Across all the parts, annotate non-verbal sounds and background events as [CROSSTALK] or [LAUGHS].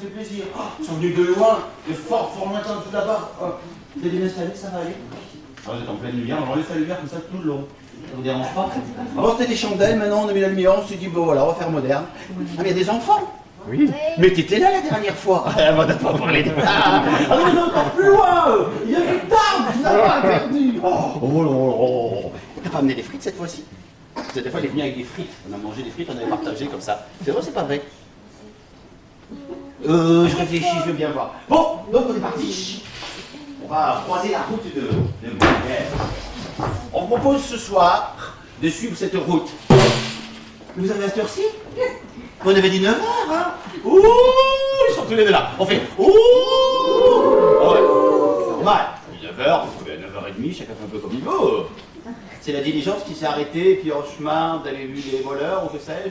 fait plaisir. Oh, ils sont venus de loin, de fort, fort lointain, tout là-bas. Oh, vous bien installés, ça va aller ah, Vous êtes en pleine lumière, on va laisser la lumière comme ça tout le long. Ça vous dérange pas? Avant c'était des chandelles, maintenant on a mis la lumière, on s'est dit, bon voilà, on va faire moderne. Ah, mais il y a des enfants oui. Mais t'étais là la dernière fois. [LAUGHS] Ah, on n'a pas parlé de ça. Ah, mais non, encore plus loin. Il y a une table, tu n'as pas perdu. [LAUGHS] Oh, oh, oh, oh. T'as pas amené des frites cette fois-ci? Cette fois, il est venu avec des frites. On a mangé des frites, on avait partagé comme ça. C'est vrai, c'est pas vrai? Euh, je réfléchis, je veux bien voir. Bon, donc on est parti. On va croiser la route de, de On propose ce soir de suivre cette route. Vous avez à cette heure-ci On avait dit 9h, hein Ouh Ils sont tous les deux là. On fait Ouh oh ouais, normal. 9h, vous trouvez à 9h30, chacun fait un peu comme il veut. C'est la diligence qui s'est arrêtée, puis en chemin, vous avez vu les voleurs, ou que sais-je.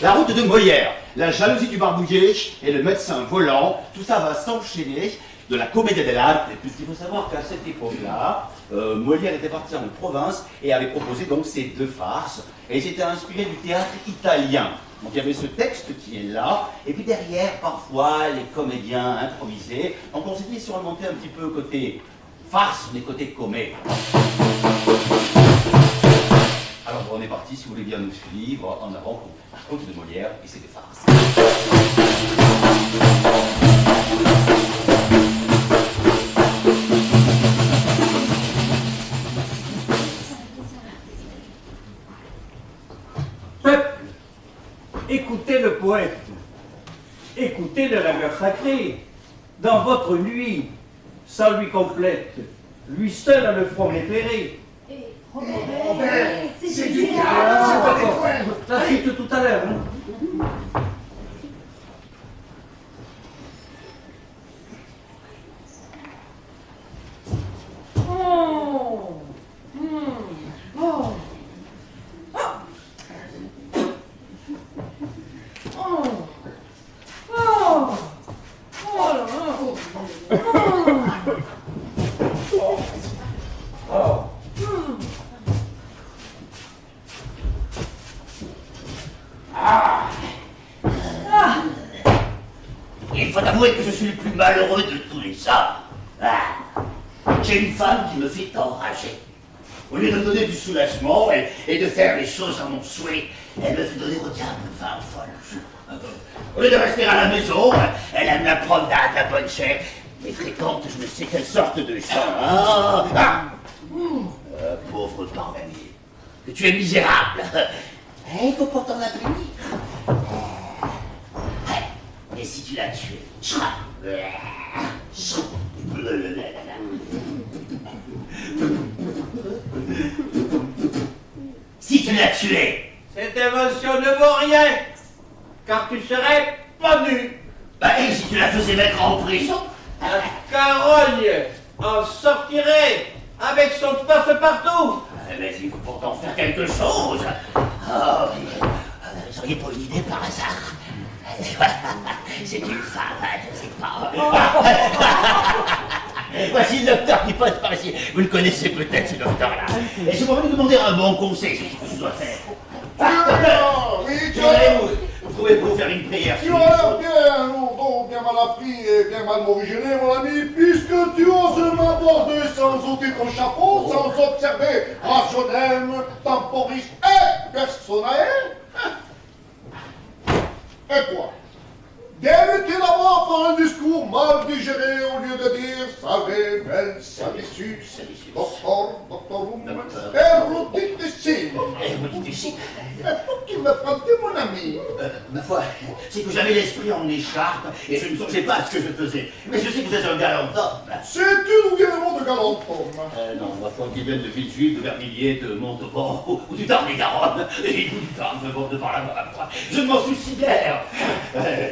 La route de Molière, la jalousie du barbouillé et le médecin volant, tout ça va s'enchaîner de la comédie dell'arte. Puisqu'il faut savoir qu'à cette époque-là, euh, Molière était parti en province et avait proposé donc ces deux farces. Et il s'était inspiré du théâtre italien. Donc il y avait ce texte qui est là, et puis derrière, parfois, les comédiens improvisés. Donc on s'est dit si on remontait un petit peu côté farce, mais côté comédie. On est parti, si vous voulez bien nous suivre, en avant pour de Molière et des farces. Peuple, écoutez le poète, écoutez le rêveur sacré. Dans votre nuit, ça lui complète, lui seul a le front éclairé. Robert, c'est du théâtre La suite tout à l'heure. Hein. Oh. Hmm. Oh. Il faut avouer que je suis le plus malheureux de tous les hommes. Ah. J'ai une femme qui me fait enrager. Au lieu de donner du soulagement et, de faire les choses à mon souhait, elle me fait donner au diable vin folle. Au lieu de rester à la maison, elle aime la promenade, la bonne chair, et fréquente je ne sais quelle sorte de gens. Ah, ah. Euh, pauvre parvenu, que tu es misérable. Il faut pourtant l'applaudir. Et si tu l'as tué Si tu l'as tué Cette émotion ne vaut rien, car tu serais pendu. Bah, et si tu la faisais mettre en prison? La carogne en sortirait avec son passe-partout. Mais il faut pourtant faire quelque chose. Oh, vous seriez pas une idée par hasard? [LAUGHS] C'est une femme, je sais pas. [LAUGHS] Voici le docteur qui passe par ici. Vous le connaissez peut-être, ce docteur-là. Et je voudrais vous demander un bon conseil, c'est ce que je dois faire. Ah, oui, [LAUGHS] tu as... Vous pouvez vous faire une prière Tu as l'air bien lourd, bien mal appris et bien mal morigéné, mon ami, puisque tu oses m'aborder sans ôter ton chapeau, sans observer rationnel, temporis et personnel. Et Débuter d'abord par un discours mal digéré au lieu de dire salve, bel, salicius, doctor, doctorum, eruditissime. Eruditissime qui me prends-tu, mon ami euh, Ma foi, c'est que j'avais l'esprit en écharpe et je ne songeais pas à ce que je faisais. Mais je sais que vous êtes un galant homme. Sais-tu d'où vient le mot de galant homme euh, Non, ma foi, qu'il vienne de Villejuif, de Vermillier, de Montauban ou du Tarn-et-Garonne, et du Tarn, de par là, je ne m'en soucie guère. Euh,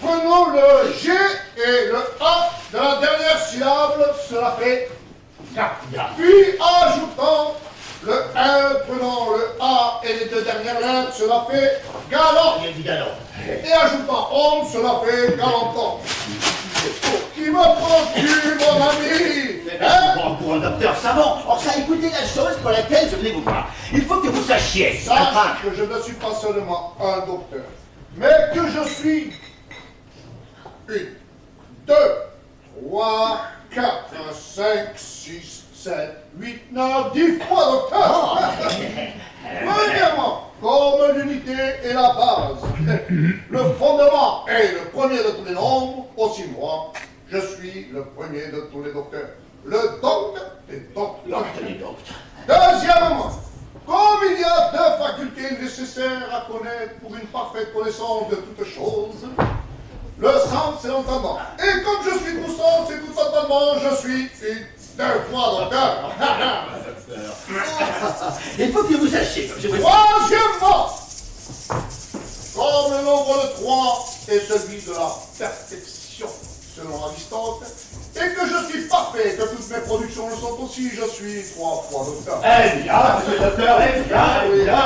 Prenons le G et le A de la dernière syllabe, cela fait ga. Puis ajoutant le L, prenant le A et les deux dernières lettres, cela fait galant. Et ajoutant homme, cela fait galant homme. Pour qui me prends-tu, mon ami? Prends pour un docteur savant. Or ça, écoutez la chose pour laquelle je venais vous voir. Il faut que vous sachiez. Sache que je ne suis pas seulement un docteur, mais que je suis une, deux, trois, quatre, cinq, six, sept, huit, neuf, dix fois docteur. [LAUGHS] Premièrement, comme l'unité est la base, le fondement est le premier de tous les nombres, aussi moi, je suis le premier de tous les docteurs. Le docteur des docteurs. Deuxièmement, comme il y a deux facultés nécessaires à connaître pour une parfaite connaissance de toutes choses, le sens et l'entendement. Et comme je suis tout sens et tout entendement, je suis une deux fois docteur. Il faut que vous sachiez, comme je vous Troisièmement, comme le nombre de trois est celui de la perfection, selon Aristote, et que je suis parfait, que toutes mes productions le sont aussi, je suis trois fois docteur. Eh bien, monsieur le docteur, eh bien, eh bien.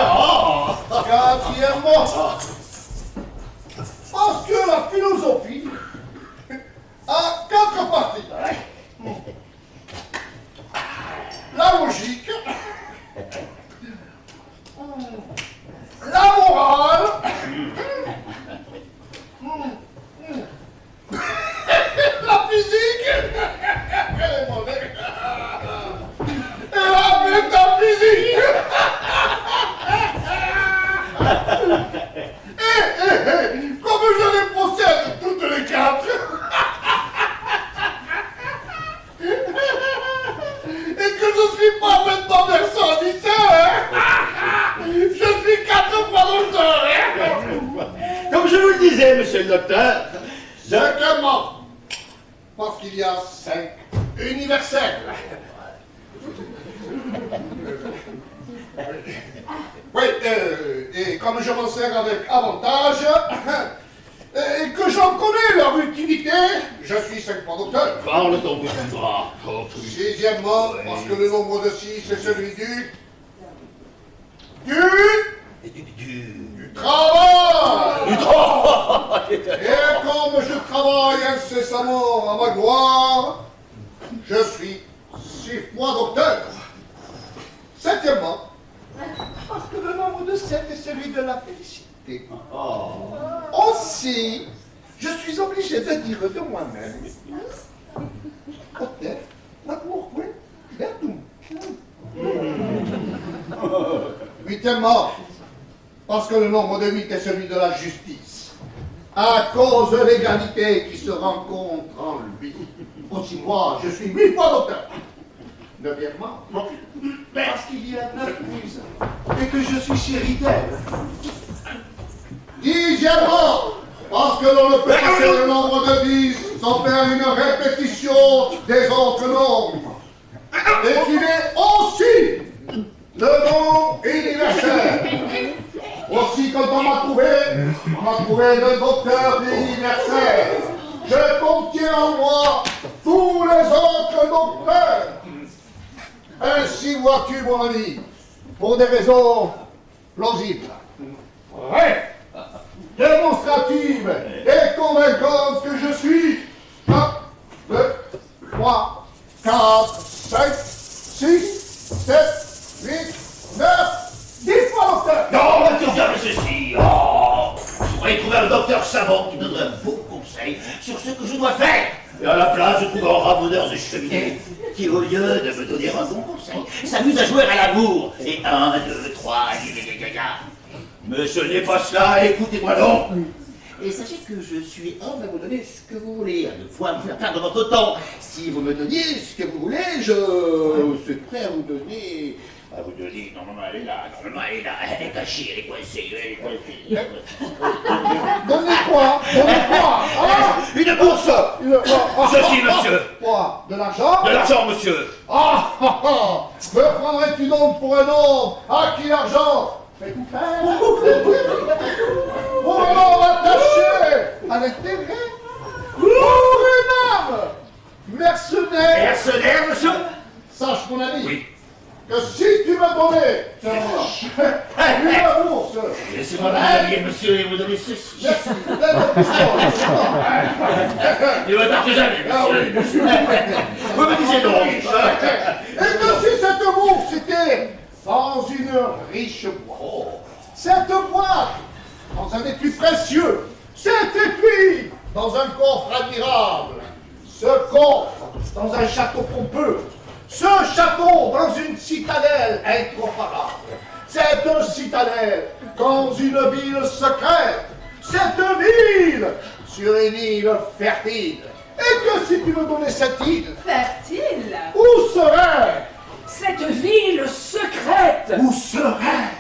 Quatrièmement, parce que la philosophie a quatre parties. La logique, la morale, la physique, et la métaphysique. Comme je les possède toutes les quatre, et que je suis pas maintenant personnalité, je suis quatre fois docteur. Comme je vous le disais, monsieur le docteur. Cinquièmement, parce qu'il y a cinq universels. Oui, euh, et comme je m'en sers avec avantage, et que j'en connais leur utilité, je suis cinq fois docteur. Parle donc de toi. Oh, Sixièmement, parce que le nombre de six est celui du... Du... du- du- du travail du droit. [LAUGHS] Et comme je travaille incessamment à ma gloire, je suis six fois docteur. Septièmement, parce que le nombre de sept est celui de la félicité. Aussi, je suis obligé de dire de moi-même, peut-être, oui, Bertou. Huitièmement, parce que le nombre de huit est celui de la justice. À cause de l'égalité qui se rencontre en lui. Aussi moi, je suis mille fois docteur. Neuvièmement, parce qu'il y a neuf muses et que je suis chéri d'elle. Dixièmement, parce que l'on ne peut passer le nombre de dix sans faire une répétition des autres nombres. Et qu'il est aussi le nom universel. Aussi, quand on m'a trouvé, on m'a trouvé le docteur universel. Je contiens en moi tous les autres docteurs. Ainsi vois-tu, mon ami, pour des raisons plausibles, vraies, démonstratives et convaincantes que je suis 1, 2, 3, 4, 5, 6, 7, 8, 9, 10 fois docteur. Non, regarde ceci. Oh, je trouver un docteur savant qui donnerait un beau conseil sur ce que je dois faire. Et à la place, je trouve un ramoneur de cheminée qui, au lieu de me donner un bon conseil, s'amuse à jouer à l'amour. Et un, deux, trois, gaga. Mais ce n'est pas cela, écoutez-moi donc. Et sachez que je suis homme à vous donner ce que vous voulez, à ne point vous faire perdre votre temps. Si vous me donniez ce que vous voulez, je suis prêt à vous donner. À vous donner. Normalement, elle est là, normalement, elle est là. Elle est cachée, elle est coincée, elle est coincée. [LAUGHS] Donnez quoi Donnez quoi Ah Une bourse Ceci, monsieur. Quoi De l'argent? De l'argent, monsieur Ah ah ah Me prendrais-tu donc pour un homme À qui l'argent homme attaché à l'intérêt Pour une âme Mercenaire Mercenaire, monsieur Sache mon ami Oui. que si tu me donnais une bourse Laissez-moi vous monsieur, et vous donner ceci. Merci, pistolet. Ne me partez jamais, Ah oui, monsieur. Vous me disiez donc Et que si cette bourse était dans une riche boîte, cette boîte dans un étui précieux, cet étui dans un coffre admirable, ce coffre dans un château pompeux, ce château dans une citadelle incomparable, cette citadelle dans une ville secrète, cette ville sur une île fertile. Et que si tu me donnais cette île, Fertile. Où serait Cette ville secrète. Où serait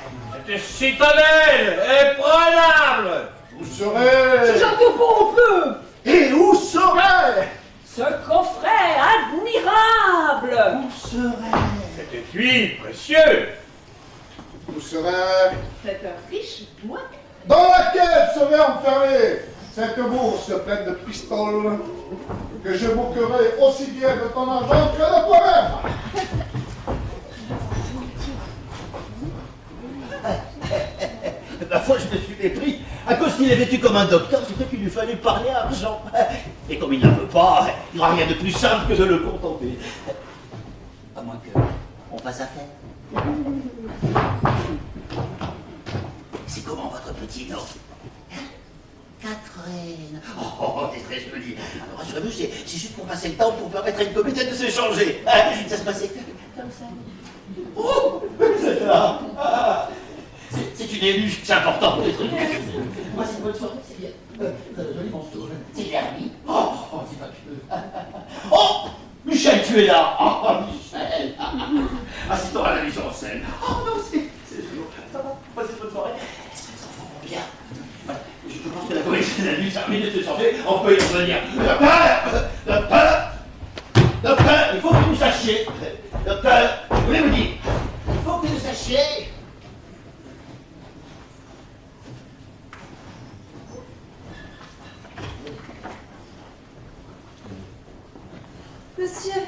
Cette citadelle est prenable. Où serait Château pompeux Et où serait Ce coffret admirable. Où serait Cet étui précieux. Où serait Cette riche boîte Dans laquelle serait enfermée cette bourse pleine de pistoles que je moquerai aussi bien de ton argent que de toi-même [LAUGHS] [LAUGHS] La fois, je me suis mépris. À cause qu'il est vêtu comme un docteur, c'était qu'il lui fallait parler argent. [LAUGHS] Et comme il n'en veut pas, il n'y aura rien de plus simple que de le contenter. À moins que on fasse affaire. C'est comment votre petit nom Catherine. Oh, c'est très joli. Alors rassurez-vous, c'est c'est juste pour passer le temps, pour permettre à une comédienne de s'échanger. Hein? Ça se passait comme ça. Oh C'est là. Ah. C'est- C'est important pour les trucs. Moi, c'est une bonne soirée, c'est bien. Euh, joli manteau. C'est Jeremy. Oh, oh, c'est fabuleux. [LAUGHS] Oh Michel, tu es là Oh, Michel [LAUGHS] Assistons à la mise en scène. Oh non, c'est c'est joli. Ça va Passez une bonne soirée Les enfants vont bien. Je pense que la comédienne a dû terminer de se changer. On peut y revenir. Docteur Docteur Docteur, il faut que vous sachiez. Docteur, je voulais vous dire. Il faut que vous sachiez. Monsieur,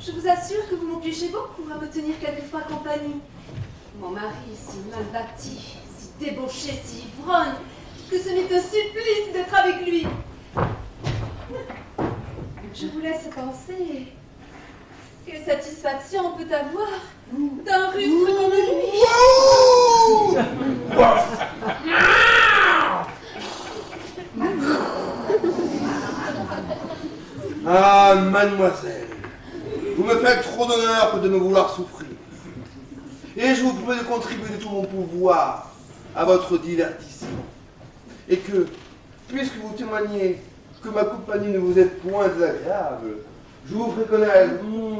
je vous assure que vous m'obligez beaucoup à me tenir quelquefois compagnie. Mon mari, si mal bâti, si débauché, si ivrogne, que ce m'est un supplice d'être avec lui. Je vous laisse penser quelle satisfaction on peut avoir d'un rustre comme lui. Ah, mademoiselle, vous me faites trop d'honneur que de me vouloir souffrir. Et je vous promets de contribuer de tout mon pouvoir à votre divertissement. Et que, puisque vous témoignez que ma compagnie ne vous est point désagréable, je vous ferai connaître, hmm,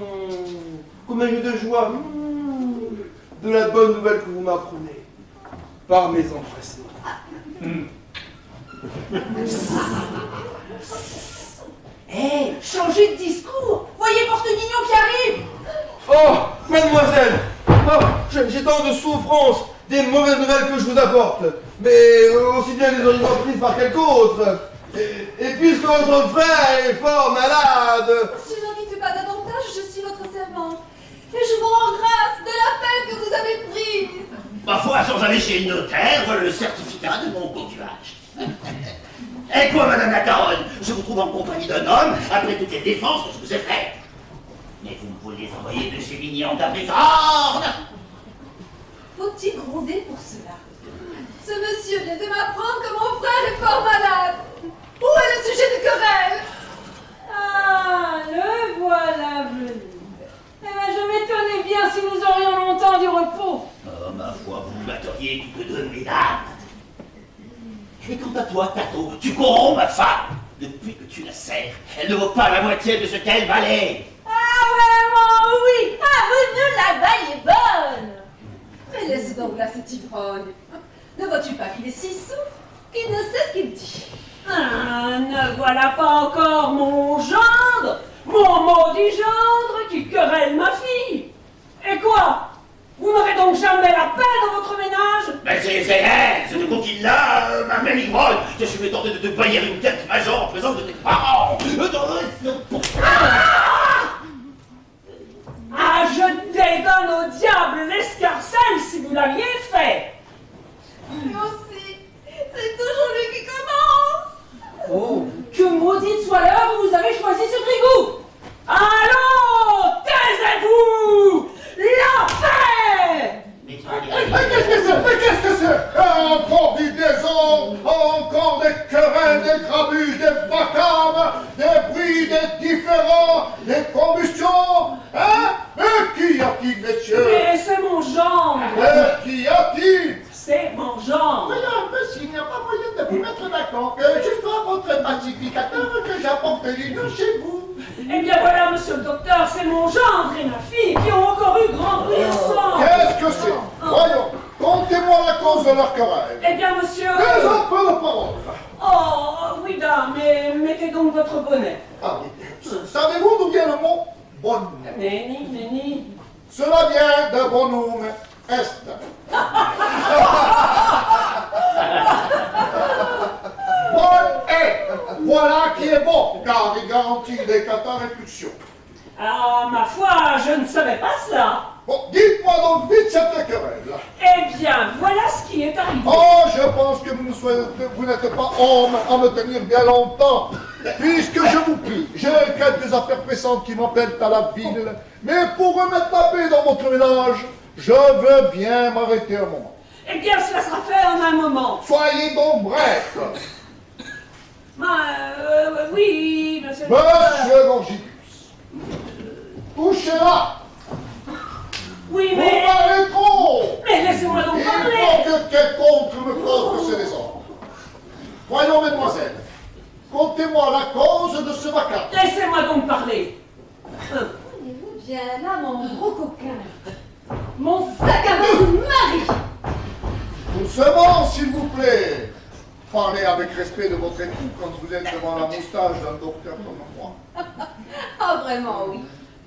comme un lieu de joie, hmm, de la bonne nouvelle que vous m'apprenez par mes empressements. Hé, changez de discours Voyez Porte-Guignon qui arrive Oh, mademoiselle oh, j'ai- J'ai tant de souffrances, des mauvaises nouvelles que je vous apporte, mais aussi bien des originaux prises par quelqu'un autre. Et, et puisque votre frère est fort malade, Monsieur, n'en dites pas davantage, je suis votre servante. Et je vous rends grâce de la peine que vous avez prise. Ma foi, sans aller chez le notaire, le certificat de mon concubage. Et quoi, madame la Caronne Je vous trouve en compagnie d'un homme, après toutes les défenses que je vous ai faites. Mais vous me voulez envoyer de chez Mignon à Brisorde Faut-il gronder pour cela? Ce monsieur vient de m'apprendre que mon frère est fort malade. Où est le sujet de querelle? Ah, le voilà venu. Eh ben, je m'étonnais bien si nous aurions longtemps du repos. Foi, vous ne batteriez toutes deux, mesdames. Et quant à toi, Tato, tu corromps ma femme. Depuis que tu la sers, elle ne vaut pas la moitié de ce qu'elle valait. Ah, vraiment, oui Ah, venez, la baille est bonne Mais laisse donc là cet ivrogne. Ne vois-tu pas qu'il est si sourd qu'il ne sait ce qu'il dit? Ah, ne voilà pas encore mon gendre, mon maudit gendre qui querelle ma fille. Et quoi? Vous n'aurez donc jamais la paix dans votre ménage Mais c'est c'est elle, c'est de coquille-là, euh, ma belle ivrogne. Je suis tenté de te bailler une tête major en présence de tes parents. Euh, dans- pour- Ah, je dédonne au diable l'escarcelle si vous l'aviez fait. Lui aussi, c'est toujours lui qui commence. Oh, que maudite soit l'heure où vous avez choisi ce grigou Allons L'enfer Mais qu'est-ce que c'est? Mais qu'est-ce que c'est? Encore du désordre, encore des querelles, des grabuges, des vacarmes, des bruits, des différends, des combustions Hein Mais qui a-t-il, messieurs Mais c'est mon genre Mais qui a-t-il? C'est mon gendre Voyons, monsieur, il n'y a pas moyen de vous mettre d'accord que je sois votre pacificateur que j'apporte l'union chez vous. Eh bien voilà, monsieur le docteur, c'est mon gendre et ma fille qui ont encore eu grand bruit ensemble Qu'est-ce que c'est? Voyons, contez-moi la cause de leur querelle. Eh bien, monsieur... Deux un peu de parole. Oh, oui, dame, mais mettez donc votre bonnet. Ah oui. Savez-vous d'où vient le mot bonnet? Nenni, nenni. Cela vient de bonum est. Bon est. Voilà qui est bon, car il garantit des catarépulsions. Ah, ma foi, je ne savais pas cela. Bon, dites-moi donc vite cette querelle. Eh bien, voilà ce qui est arrivé. Oh, je pense que vous ne soyez- vous n'êtes pas homme à me tenir bien longtemps. Puisque je vous prie, j'ai quelques affaires pressantes qui m'appellent à la ville. Mais pour remettre la paix dans votre ménage, je veux bien m'arrêter un moment. Eh bien, cela sera fait en un moment. Soyez donc bref. Ah, euh, oui, monsieur. Monsieur Gorgibus, touchez-la. Oui, Vous mais... parlez trop. Mais laissez-moi donc Il parler. faut que quelconque me cause ces désordres. Voyons, mesdemoiselles, contez-moi la cause de ce vacarme. Laissez-moi donc parler. Euh, Prenez-vous bien là, mon gros coquin. Mon sac à dos de mari. Doucement, s'il vous plaît. Parlez avec respect de votre époux quand vous êtes devant la moustache d'un docteur comme moi. [LAUGHS] Ah, vraiment, oui.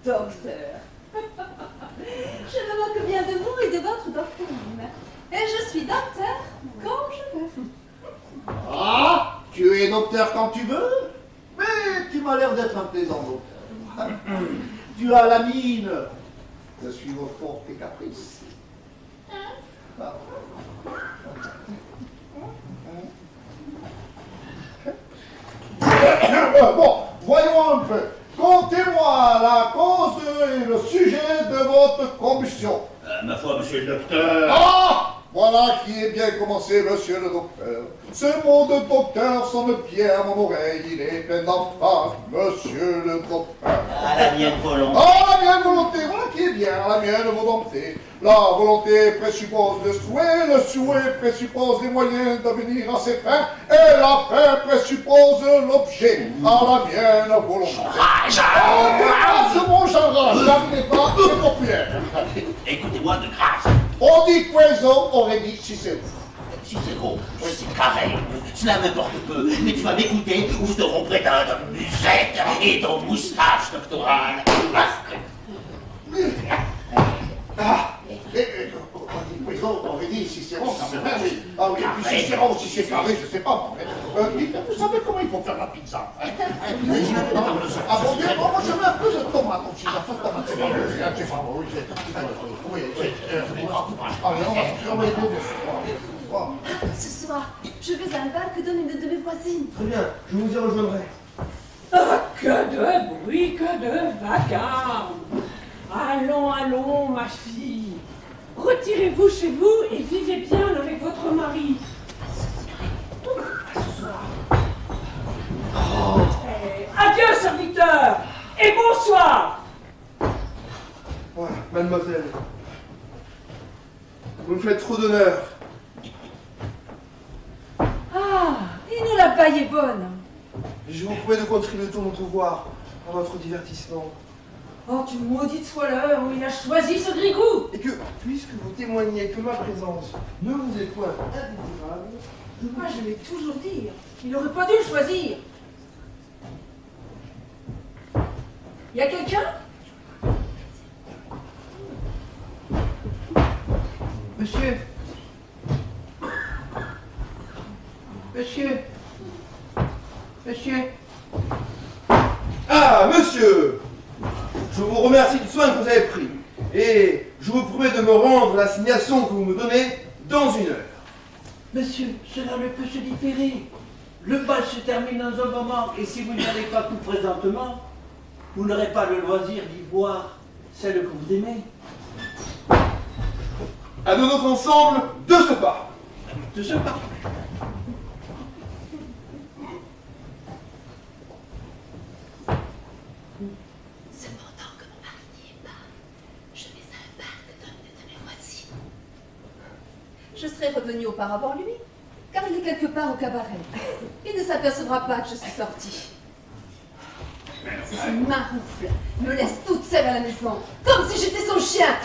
Docteur. [LAUGHS] Je me moque bien de vous et de votre doctrine. Et je suis docteur quand je veux. Ah, tu es docteur quand tu veux, mais tu m'as l'air d'être un plaisant docteur. [LAUGHS] tu as la mine de suivre fort tes caprices. Ah. [COUGHS] Bon, voyons un peu. Contez-moi la cause et le sujet de votre combustion. Euh, ma foi, monsieur le docteur. Ah Voilà qui est bien commencé, monsieur le docteur. Ce mot de docteur sonne bien à mon oreille. Il est plein d'emphase, monsieur le docteur. À la mienne volonté. Ah, la mienne volonté, voilà qui est bien, la mienne volonté. La volonté présuppose le souhait, le souhait présuppose les moyens de venir à ses fins, et la fin présuppose l'objet. À la mienne volonté. Ah, Ah, Jean ce mot genre, n'amenez pas, c'est populaire. Écoutez-moi de grâce. On dit Quaison, aurait dit Cicéron. Si c'est carré, cela m'importe peu, mais tu vas m'écouter ou je te romprai ta, ta musette et ton moustache doctorale. Ah, Quaison, aurait dit Cicéron, même, hein, oui. Ah oui, et puis Cicéron, si c'est carré, je sais pas, euh, vous savez comment il faut faire la pizza hein Ah bon, bien, bon, moi je mets un peu de tomate aussi, la fausse tomate, c'est bon, c'est c'est bon, oui, c'est oui, c'est, euh, ah, mais on va oh. Ce soir, je vais à un bal que donne une de mes voisines. Très bien, je vous y rejoindrai. Ah, que de bruit, que de vacarme. Allons, allons, ma fille. Retirez-vous chez vous et vivez bien avec votre mari. À ce soir. Eh, Adieu, serviteur, et bonsoir. Voilà, mademoiselle. Vous me faites trop d'honneur. Ah, et nous la paille est bonne. Je vous promets de contribuer tout mon pouvoir à votre divertissement. Oh, tu maudite sois l'heure où il a choisi ce grigou. Et que, puisque vous témoignez que ma présence ne vous est point indésirable, Moi, je l'ai toujours dit. Il n'aurait pas dû le choisir. Y a quelqu'un? Monsieur Monsieur Monsieur Ah, monsieur je vous remercie du soin que vous avez pris et je vous promets de me rendre l'assignation que vous me donnez dans une heure. Monsieur, cela ne peut se différer. Le bal se termine dans un moment et si vous n'y allez pas tout présentement, vous n'aurez pas le loisir d'y voir celle que vous aimez. À nous autres ensemble, de ce pas. De ce pas. Cependant que mon mari n'y pas, je vais à un de mes. Je serai revenue auparavant lui, car il est quelque part au cabaret. Il ne s'apercevra pas que je suis sortie. Ce maroufle me laisse toute seule à la maison, comme si j'étais son chien.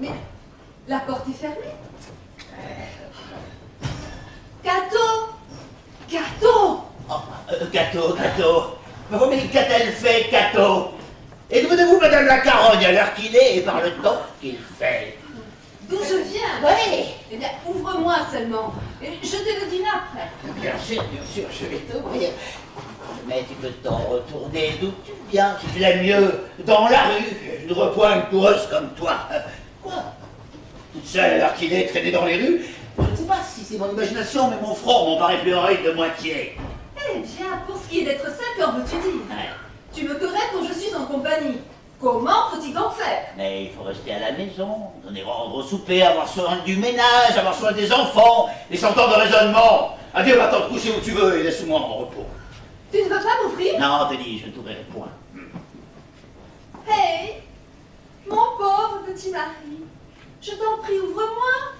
Mais la porte est fermée. Cato Cato Oh, euh, Cato, Cato. Oh, mais qu'a-t-elle fait, Cato? Et devenez-vous Madame la Carogne à l'heure qu'il est et par le temps qu'il fait D'où je viens? Oui Eh bien, ouvre-moi seulement. Je te le dirai après. Bien sûr, bien sûr, je vais t'ouvrir. Mais tu peux t'en retourner d'où tu viens, si tu l'aimes mieux, dans la rue, une repointe coureuse comme toi. Quoi Toute seule alors qu'il est traîné dans les rues Je ne sais pas si c'est mon imagination, mais mon front m'en paraît pleurer de moitié. Eh bien, pour ce qui est d'être seul, qu'en veux-tu dire Ouais. Tu me connais quand je suis en compagnie. Comment faut-il en faire Mais il faut rester à la maison, donner rendre au souper, avoir soin du ménage, avoir soin des enfants, et s'entendre de raisonnement. Adieu, va-t'en te coucher où tu veux et laisse-moi en repos. Tu ne veux pas m'ouvrir Non, te dis, je ne t'ouvrirai point. Hey Mon pauvre petit mari Je t'en prie, ouvre-moi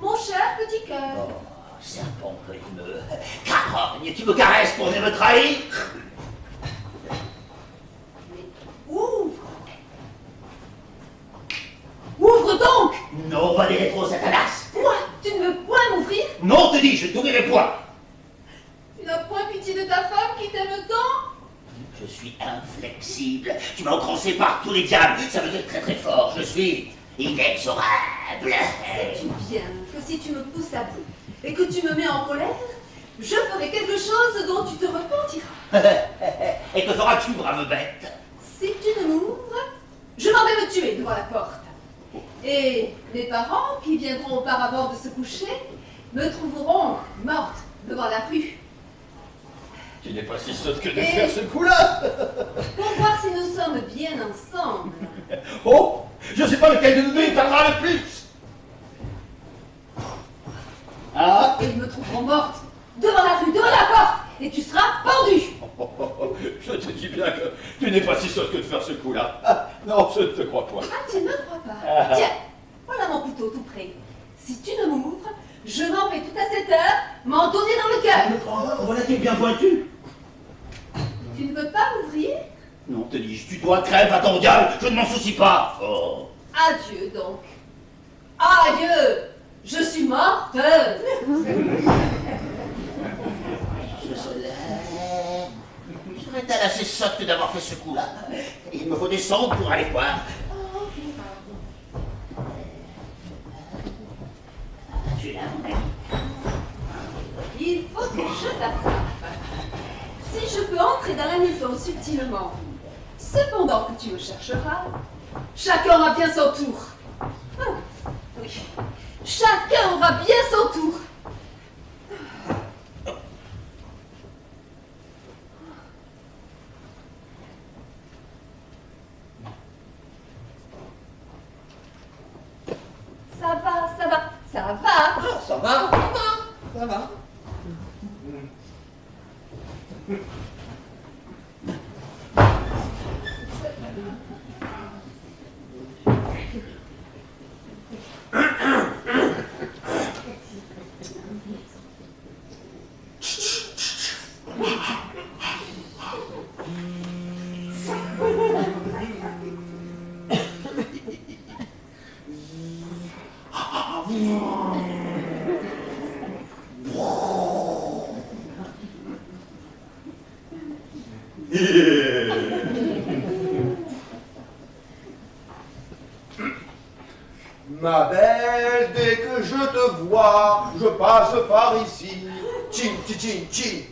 Mon cher petit cœur. Oh, serpent venimeux, carogne, tu me caresses pour venir me trahir. Mais ouvre. Ouvre donc. Non, pas des rétros, Satanas Quoi Tu ne veux point m'ouvrir? Non, te dis, je ne t'ouvrirai point. Tu n'as point pitié de ta femme qui t'aime tant? Je suis inflexible, tu m'as encransé par tous les diables, ça veut dire très très fort, je suis inexorable Sais-tu bien que si tu me pousses à bout et que tu me mets en colère, je ferai quelque chose dont tu te repentiras. [LAUGHS] Et que feras-tu, brave bête? Si tu ne m'ouvres, je m'en vais me tuer devant la porte. Et mes parents, qui viendront auparavant de se coucher, me trouveront morte devant la rue. Tu n'es pas si sotte que de Et- faire ce coup-là Pour voir si nous sommes bien ensemble. [LAUGHS] Oh Je ne sais pas lequel de nous deux parlera le plus Ah Et ils me trouveront morte devant la rue, devant la porte. Et tu seras pendu. [LAUGHS] Je te dis bien que tu n'es pas si sotte que de faire ce coup-là. Ah, non, je ne te crois pas. Ah, tu ne me crois pas Tiens, voilà mon couteau tout prêt. Si tu ne m'ouvres, je m'en vais tout à cette heure m'en donner dans le cœur. Voilà qui est bien pointu. Tu ne veux pas m'ouvrir Non, te dis-je, tu dois crève à ton diable, je ne m'en soucie pas. Oh. Adieu donc. Adieu. Je suis morte. Ce soleil. Serait-elle assez sotte d'avoir fait ce coup-là Il me faut descendre pour aller voir. Tu es là, mon ami. Il faut que je t'attrape. Si je peux entrer dans la maison subtilement. Cependant que tu me chercheras, chacun aura bien son tour. Ah, oui, chacun aura bien son tour. Ça va, ça va, ça va. Ah, ça va Ça va Ma belle, dès que je te vois, je passe par ici. Chin, chin, chin, chin.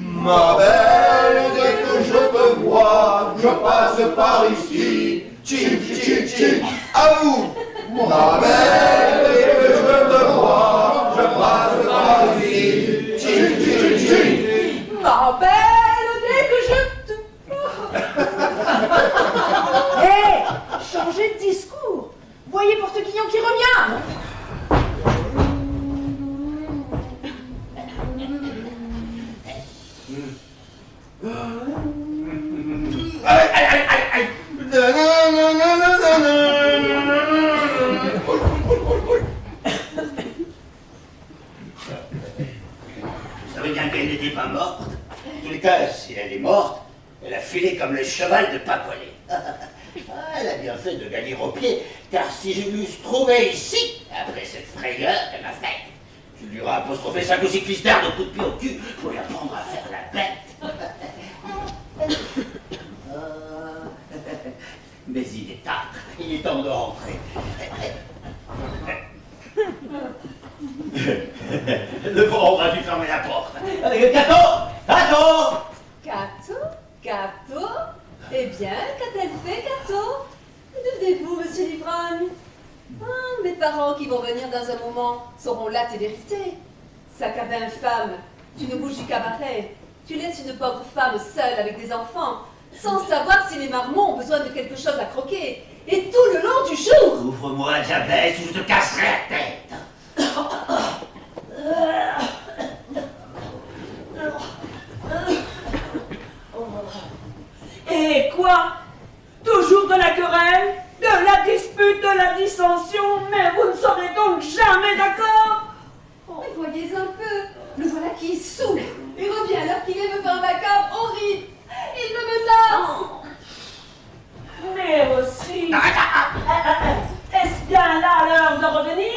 Ma belle, dès que je te vois, je passe par ici. Chin, chin, chin. À vous. Ma belle, dès que je te vois, je passe par ici. Chin, chin, chin. Ma belle, dès que je te... Hé Changez de discours Voyez Porte-Guignon qui revient. Vous savez bien qu'elle n'était pas morte. En tous les cas, si elle est morte, elle a filé comme le cheval de Pacolé. Ah, elle a bien fait de car si je l'eusse trouvée ici, après cette frayeur qu'elle m'a faite, je lui aurais apostrophé cinq ou six de coups de pied au cul pour lui apprendre à faire la bête. Ah, Mais il est tard, il est temps de rentrer. Le pauvre a dû fermer la porte. Euh, Cato Cato Cato Cato Eh bien, qu'a-t-elle fait, Cato Que devenez-vous, monsieur l'ivrogne Ah, Mes parents qui vont venir dans un moment sauront là tes vérités. Sac à vin infâme, tu nous bouges du cabaret. Tu laisses une pauvre femme seule avec des enfants, sans savoir si les marmots ont besoin de quelque chose à croquer. Et tout le long du jour Ouvre-moi, Jabès, ou je te casserai la tête. Et quoi Toujours de la querelle, de la dispute, de la dissension, mais vous ne serez donc jamais d'accord Oh, voyez un peu, le voilà qui est saoul. Il revient alors qu'il me faire un macabre horrible. Il me menace. Mais aussi, est-ce bien là l'heure de revenir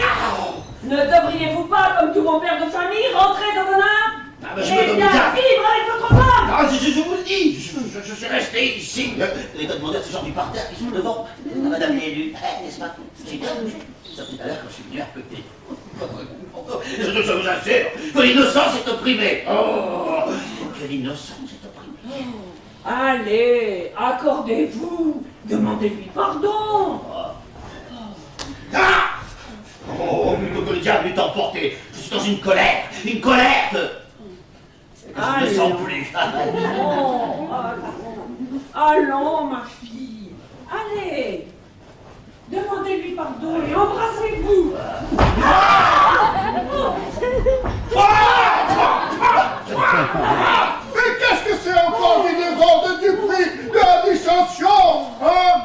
Ne devriez-vous pas, comme tout bon père de famille, rentrer de bonheur Ah, bah, je me Et donne bien bien. vivre avec votre femme Ah, je, je- je vous le dis, je, je- je suis resté ici. Vous n'avez pas demandé à ce genre du parterre qui sont devant, à madame l'élu, Eh, n'est-ce pas J'ai bien bougé. Ça tout à l'heure quand je suis venu à côté. Je, je vous assure que l'innocence est opprimée. Oh, que l'innocence est opprimée. Allez, accordez-vous, demandez-lui pardon. Ah Oh, plutôt que le diable eût emporté. Je suis dans une colère, une colère que... que je ne sens plus. Allons, allons, [LAUGHS] allons, ma fille. Allez, demandez-lui pardon et embrassez-vous. Mais qu'est-ce que c'est encore du désordre du prix de la dissension Hein?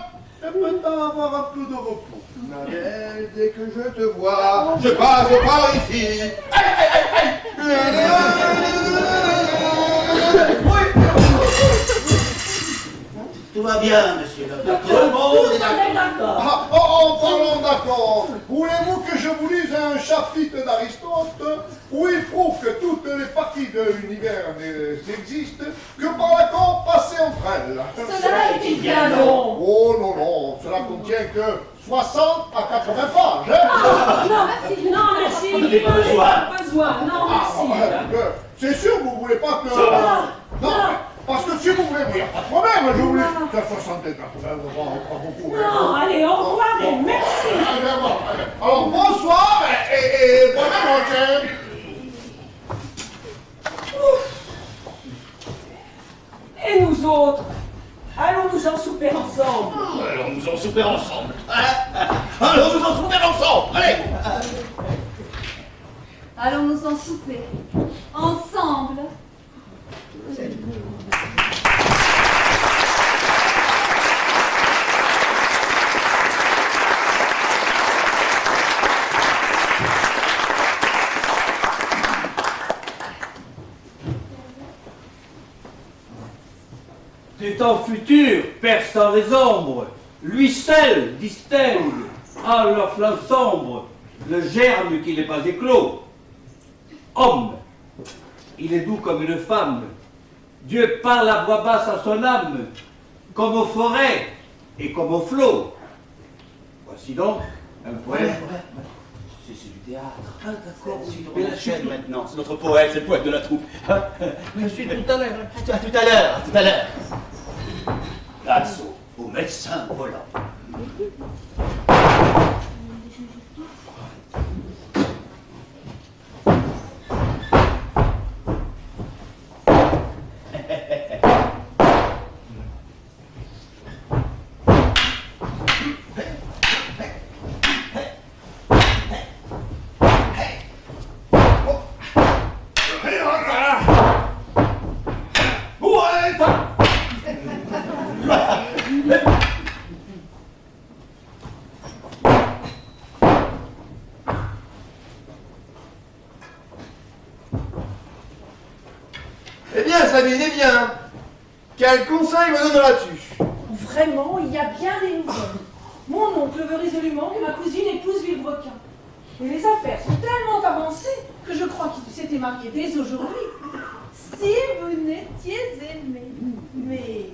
T'en avoir un peu de repos. Belle, dès que je te vois, je passe par ici. Aïe, aïe, aïe, aïe. Tout va bien, monsieur le docteur. Tout le monde est d'accord. Ah, oh, oh, parlons d'accord. Voulez-vous que je vous lise un chapitre d'Aristote où il prouve que toutes les parties de l'univers n'existent que par l'accord passé entre elles? Cela est Bien non. Oh non, non, cela contient que 60 à 80 pages. hein. Ah, Non, merci. Non, merci. N'avez pas besoin. Pas besoin. Non, Ah, merci. euh, C'est sûr, vous voulez pas que... Ça va. Non, Parce que si vous voulez, il n'y a pas de problème, je voulais. Ça 64, ça va pas beaucoup. hein. Non, allez, au revoir et merci. Alors, bonsoir et, et bonne prochaine. Et nous autres Allons nous en souper ensemble. Alors nous en souper ensemble. [LAUGHS] Alors nous en souper ensemble. Allez Allons-nous en souper. Ensemble. Des temps futurs, perçant les ombres, lui seul distingue, en leur flanc sombre, le germe qui n'est pas éclos. Homme, il est doux comme une femme. Dieu parle à voix basse à son âme, comme aux forêts et comme aux flots. Voici donc un poème. C'est c'est du théâtre. Ah, d'accord. La chaîne maintenant. C'est notre poète, c'est le poète de la troupe. [LAUGHS] Je suis tout à l'heure. [LAUGHS] À tout à l'heure, à tout à l'heure. L'assaut au médecin volant. Ouais, ça- Eh bien, Sabine, eh bien Quel conseil me donneras-tu? Vraiment, il y a bien des nouvelles. Mon oncle veut résolument que ma cousine épouse Villebrequin. Et les affaires sont tellement avancées que je crois qu'il s'était marié dès aujourd'hui. Si vous n'étiez aimés. Mais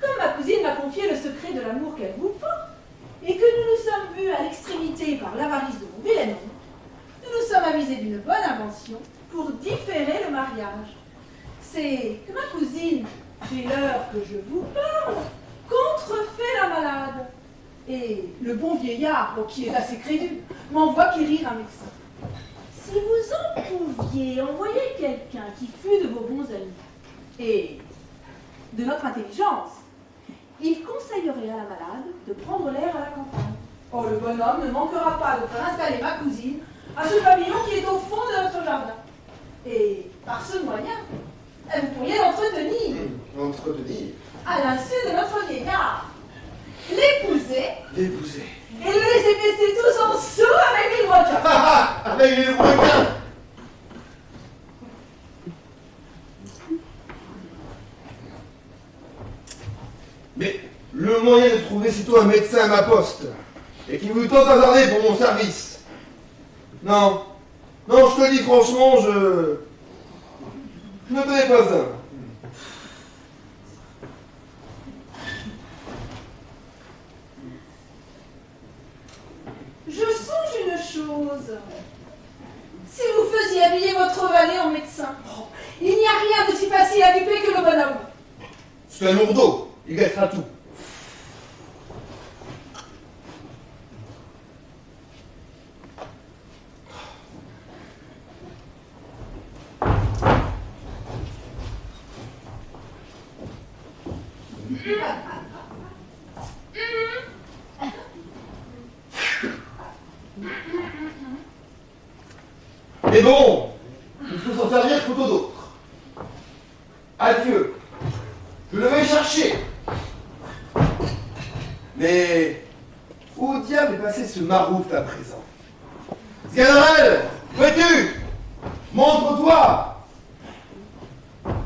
comme ma cousine m'a confié le secret de l'amour qu'elle vous porte, et que nous nous sommes vus à l'extrémité par l'avarice de mon vilain nous nous sommes avisés d'une bonne invention pour différer le mariage. C'est dès l'heure que je vous parle, contrefait la malade. Et le bon vieillard, qui est assez crédule, m'envoie quérir un médecin. Si vous en pouviez envoyer quelqu'un qui fût de vos bons amis et de notre intelligence, il conseillerait à la malade de prendre l'air à la campagne. Oh, le bonhomme ne manquera pas de faire installer ma cousine à ce pavillon qui est au fond de notre jardin. Et par ce moyen, vous pourriez l'entretenir Entretenir. à l'insu de notre vieillard, l'épouser L'épouser. et le laisser baisser tous en dessous avec. Ah ah Avec les requins Mais le moyen de trouver sitôt un médecin à ma poste, et qui vous tente hasardé pour mon service. Non, non, je te dis franchement, je. Je ne connais pas un. Je songe une chose. Si vous faisiez habiller votre valet en médecin, il n'y a rien de si facile à duper que le bonhomme. C'est un lourdeau, il gâtera tout. Mais bon, il faut s'en servir plutôt d'autres. Adieu. Je le vais chercher. Mais où diable est passé ce marouf à présent? Sganarelle, où es-tu? Montre-toi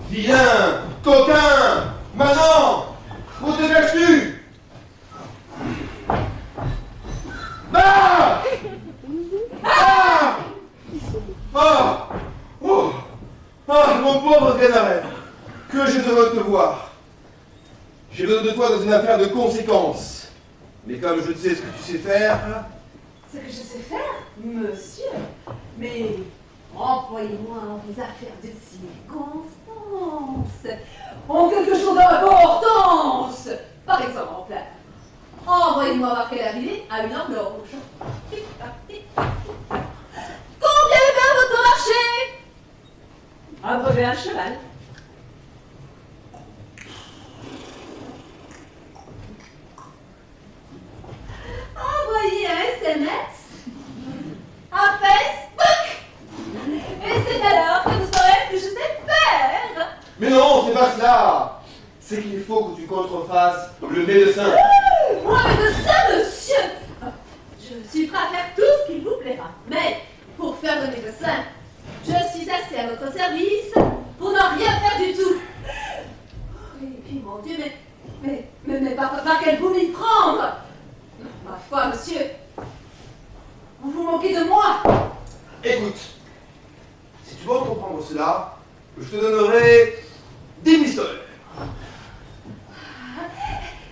Vilain, coquin, manant, où te caches-tu? Ah Ah ah oh Ah, mon pauvre Glenareth Que j'ai de te voir J'ai besoin de toi dans une affaire de conséquences. Mais comme je sais ce que tu sais faire... Ce que je sais faire Monsieur Mais employez-moi dans des affaires de circonstance En quelque chose d'importance Par exemple, envoyez-moi marquer la ville à une heure. [LAUGHS] Combien va votre marché Un cheval. Envoyez un SMS. Un Facebook. Et c'est alors que vous saurez que je sais faire. Mais non, c'est pas cela. C'est qu'il faut que tu contrefasses le médecin. Moi, médecin, monsieur Je suis prêt à faire votre service pour ne rien faire du tout. Et puis, mon Dieu, mais, mais, mais, mais par, par quel bout m'y prendre? Ma foi, monsieur, vous vous manquez de moi. Écoute, si tu veux comprendre cela, je te donnerai 10 pistolets.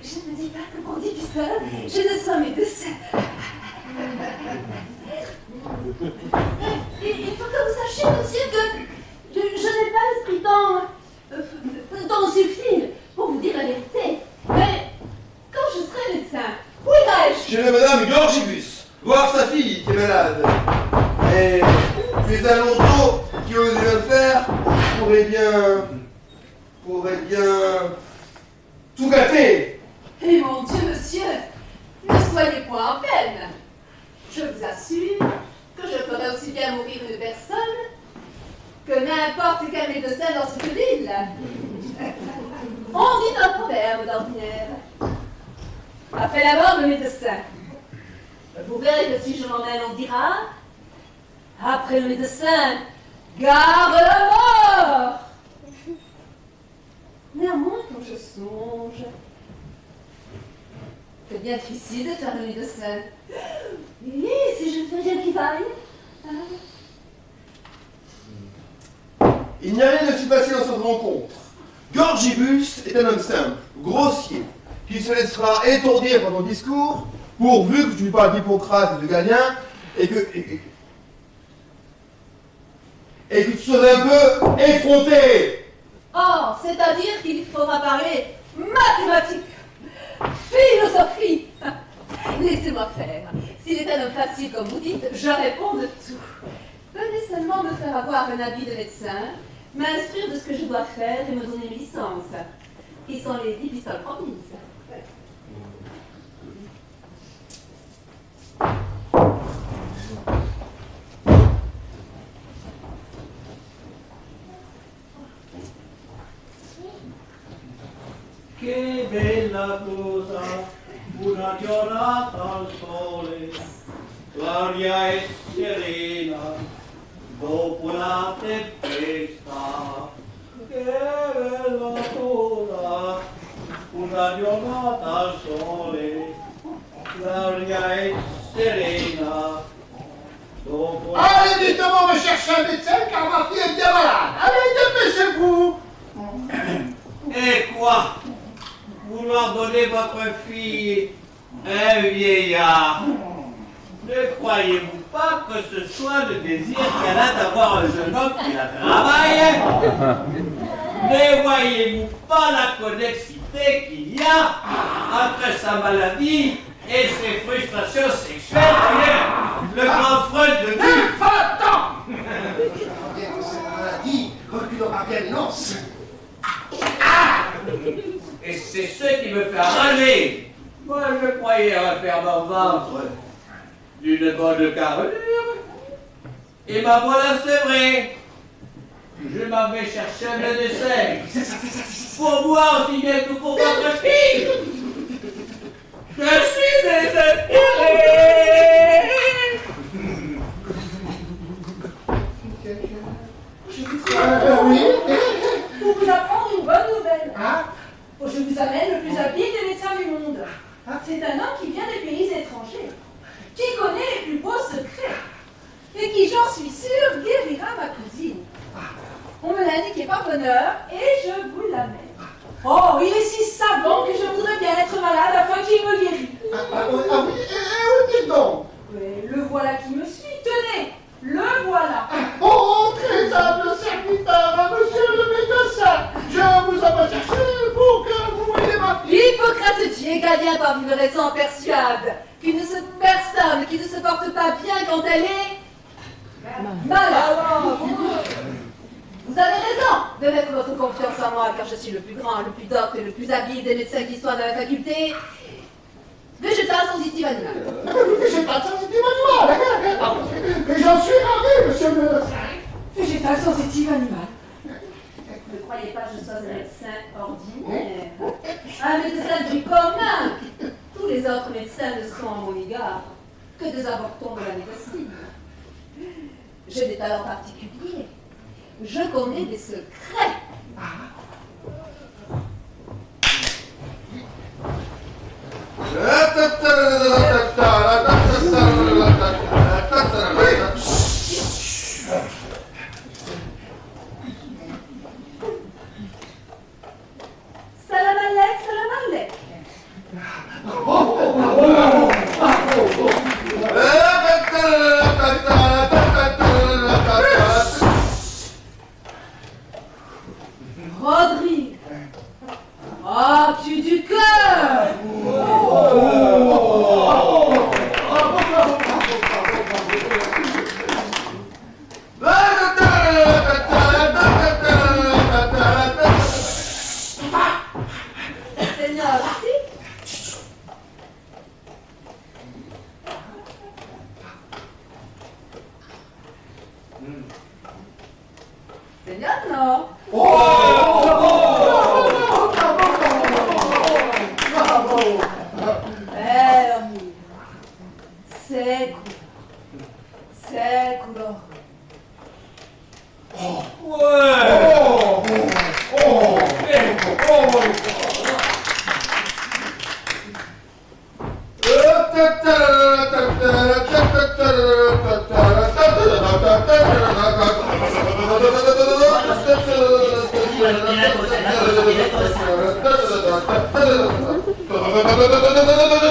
Je ne dis pas que pour 10 pistolets, je ne sois médecin. [LAUGHS] Il, il faut que vous sachiez, monsieur, que je, n'ai pas l'esprit tant, euh, tant subtil pour vous dire la vérité. Mais quand je serai médecin, où irai-je? Chez madame Georgibus, voir sa fille qui est malade. Et tu es un loto qui ose le faire, pourrait bien. pourrait bien. tout gâter. Eh mon Dieu, monsieur, ne soyez point en peine. Je vous assure que je ferai aussi bien mourir une personne que n'importe quel médecin dans cette ville. [LAUGHS] On dit un proverbe d'ordinaire. Après la mort, le médecin. Vous verrez que si je m'en mêle, on dira après le médecin, garde la mort. Néanmoins, quand je songe, c'est bien difficile de faire le médecin. Oui, si je ne fais rien qui vaille. Il n'y a rien de si facile dans cette rencontre. Gorgibus est un homme simple, grossier, qui se laissera étourdir par ton discours, pourvu que tu lui parles d'Hippocrate et de Galien, et que. et, que tu sois un peu effronté. Oh, c'est-à-dire qu'il faudra parler mathématiques, philosophie. [LAUGHS] Laissez-moi faire. S'il est un homme facile comme vous dites, je réponds de tout. Venez seulement me faire avoir un habit de médecin, m'instruire de ce que je dois faire et me donner une licence, qui sont les dix pistoles promises. Che bella cosa, una giornata al sole, l'aria è serena, dopo la tempesta. Che bella cosa, una giornata al sole, l'aria è serena, dopo la Allez, dites-moi, me chercher un médecin car ma fille est bien malade. Allez, dépêchez-vous. Et quoi? Vouloir donner votre fille un vieillard Ne croyez-vous pas que ce soit le désir qu'elle a d'avoir un jeune homme qui la travaille? Ne voyez-vous pas la connexité qu'il y a entre sa maladie et ses frustrations sexuelles qui est le grand Freud de Va-t'en Bien que cette maladie reculera bien l'annonce. Et c'est ce qui me fait rager. Moi, je croyais refaire mon ventre d'une bonne carrure. Et ma voilà sevrée. Je m'en vais chercher un médecin pour voir aussi bien que pour votre fille. Je suis désespéré. Je vous Euh, oui pour vous apprendre une bonne nouvelle. Hein? Je vous amène le plus habile des médecins du monde. C'est un homme qui vient des pays étrangers, qui connaît les plus beaux secrets, et qui, j'en suis sûre, guérira ma cousine. On me l'a indiqué par bonheur, et je vous l'amène. Oh, il est si savant que je voudrais bien être malade afin qu'il me guérisse. Ah, ah, oui, ah oui, eh, oui, dites donc. Mais le voilà qui me suit, tenez, le voilà. Oh, très serviteur, à monsieur le médecin, je vous avais cherché pour que vous voyez ma fille. Hippocrate dit et Galien parmi le raison persuade qu'une se- personne qui ne se porte pas bien quand elle est malade. Vous avez raison de mettre votre confiance en moi, car je suis le plus grand, le plus docte et le plus habile des médecins d'histoire de la faculté. Végétal sensitive animal. Végétal sensitive animal Mais j'en suis ravi, monsieur le... Végétal sensitive animal. Ne croyez pas que je sois un médecin ordinaire. Hein un médecin du commun. Tous les autres médecins ne sont à mon égard que des avortons de la médecine. J'ai des talents particuliers. Je connais des secrets. Ah. Oh. ちょっと待って。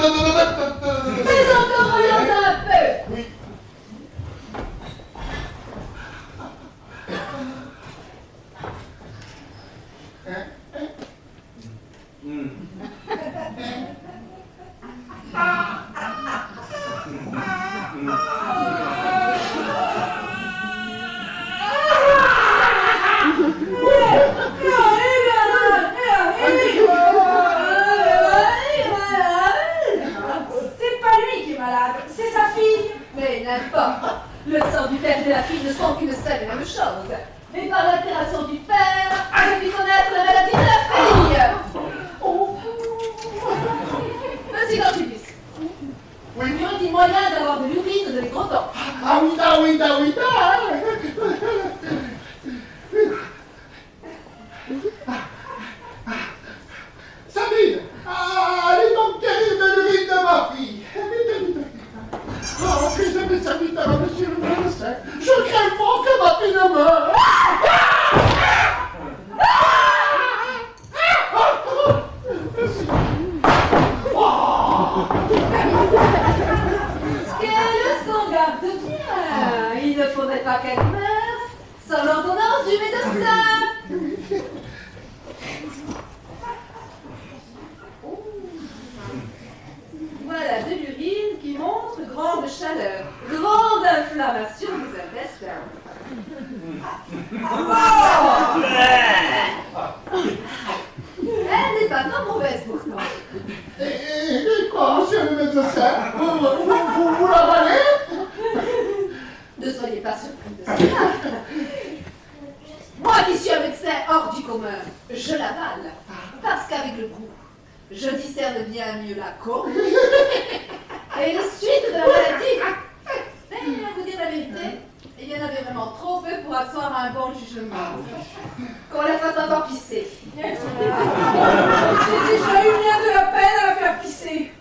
déjà eu bien de la peine à la faire pisser.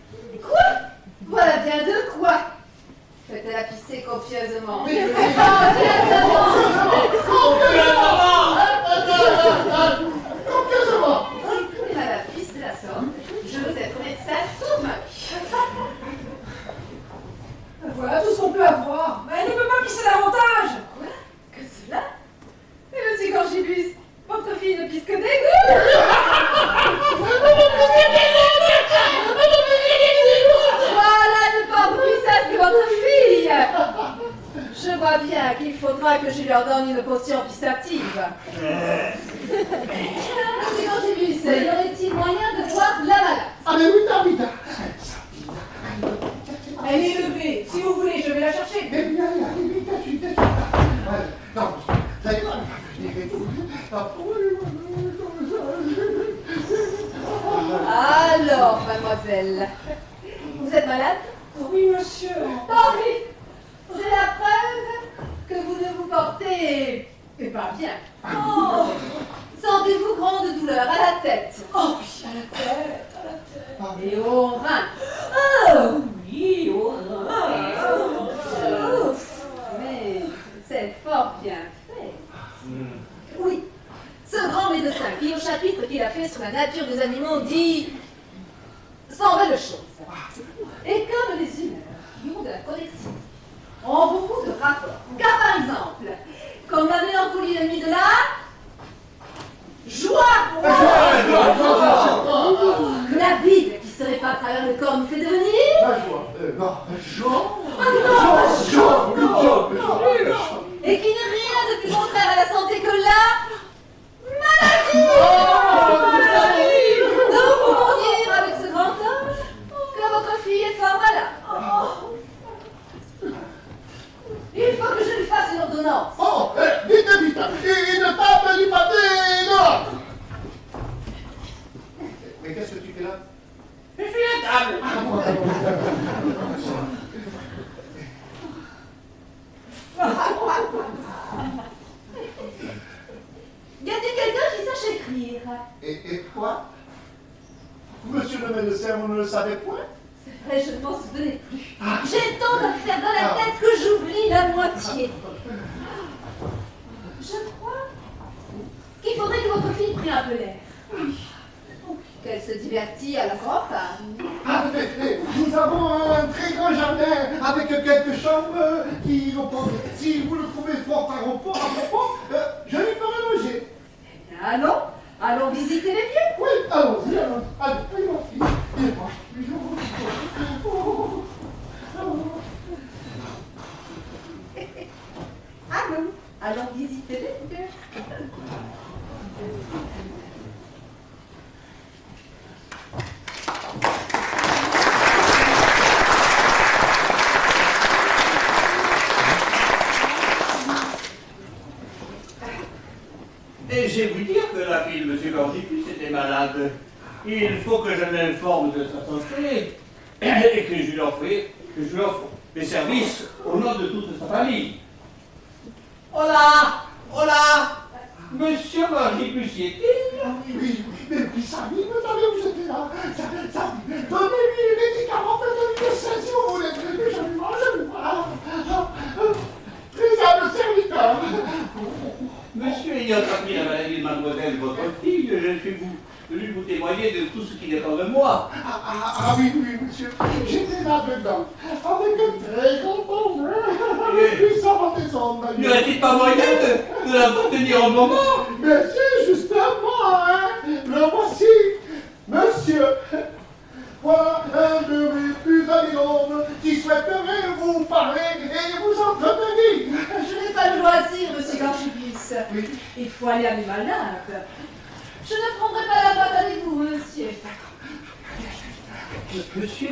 Quoi? Voilà bien de quoi? Faites-la pisser confieusement. [LAUGHS] Oh, Mais qu'est-ce que tu fais là Je suis à table. [LAUGHS] Y a-t-il quelqu'un qui sache écrire Et, et quoi Monsieur le médecin, vous ne le savez point C'est vrai, je ne m'en souvenais plus. J'ai tant d'affaires dans la tête que j'oublie la moitié. Je crois qu'il faudrait que votre fille prenne un peu l'air. Se divertit à la campagne. Ah, nous avons un très grand jardin avec quelques chambres qui. Si vous le trouvez fort à propos, à propos euh, je les ferai loger. Eh bien, allons, allons visiter les lieux. Oui, allons-y, allons. Allez, mon fils. Allons, allons visiter les lieux. Et j'ai vu dire que la fille de M. Gangipus était malade. Il faut que je m'informe de sa santé [CLEARS THROAT] et que je lui offre, que je lui offre des services au nom de toute sa famille. Hola Hola Monsieur y est-il Ah oui, oui, mais puis ça, il me savez où j'étais là. Ça, ça, donnez-lui les médicaments, faites-lui le sein si vous voulez. Mais je lui mange, je lui Très humble serviteur. Monsieur ayant appris la maladie de mademoiselle, votre fille, je suis vous, venu vous témoigner de tout ce qui dépend de moi. Ah, ah, ah oui, oui, monsieur. J'étais là-dedans, avec un très grand bonheur. Puis ça va descendre, N'y aurait-il pas moyen de, de la retenir un moment? Mais si, justement, hein, le voici, monsieur. Voilà un de mes plus amis qui souhaiterait vous parler et vous entretenir. Je n'ai pas le loisir, monsieur Garchibus. Oui. Il faut aller à mes malades. Je ne prendrai pas la boîte avec vous, monsieur. Monsieur,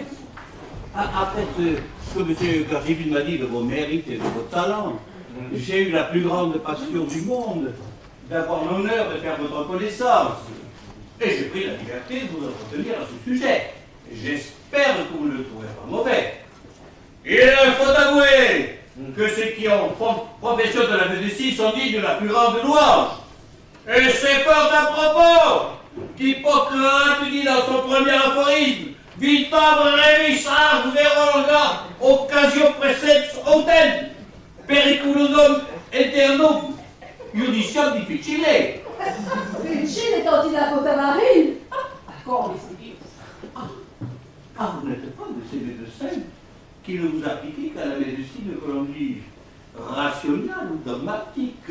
après ce que M. Gargiville m'a dit de vos mérites et de vos talents, j'ai eu la plus grande passion du monde d'avoir l'honneur de faire votre connaissance. Et j'ai pris la liberté de vous entretenir à ce sujet. J'espère que vous ne le trouverez pas mauvais. Il faut avouer que ceux qui ont pro- profession de la médecine sont dignes de la plus grande louange. Et c'est fort à propos qu'Hippocrate dit dans son premier aphorisme Vitam revis ars veronga occasio preseps autem periculosum aeternum judicium difficile. Est anti la faute à idiots. Ah, vous n'êtes pas de ces médecins qui ne vous appliquent qu'à la médecine que l'on dit rationnelle ou dogmatique.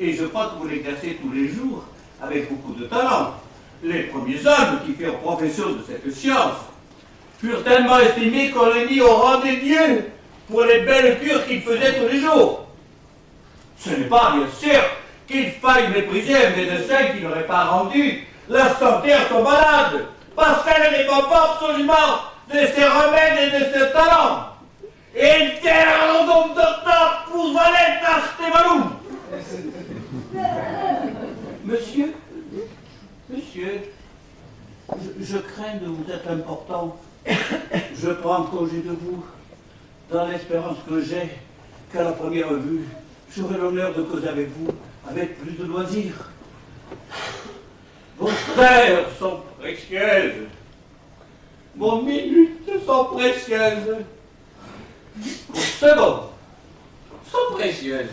Et je crois que vous l'exercez tous les jours avec beaucoup de talent. Les premiers hommes qui firent profession de cette science furent tellement estimés qu'on les mit au rang des dieux pour les belles cures qu'ils faisaient tous les jours. Ce n'est pas, bien sûr, qu'il faille mépriser un médecin qui n'aurait pas rendu la santé à son malade, parce qu'elle ne dépend pas absolument de ses remèdes et de ses talents. Interdum doctor plus valetas temalum. Monsieur, monsieur, je, crains de vous être important. Je prends congé de vous, dans l'espérance que j'ai qu'à la première vue, j'aurai l'honneur de causer avec vous, avec plus de loisirs. Vos frères sont précieuses. Vos minutes sont précieuses. Vos secondes sont précieuses.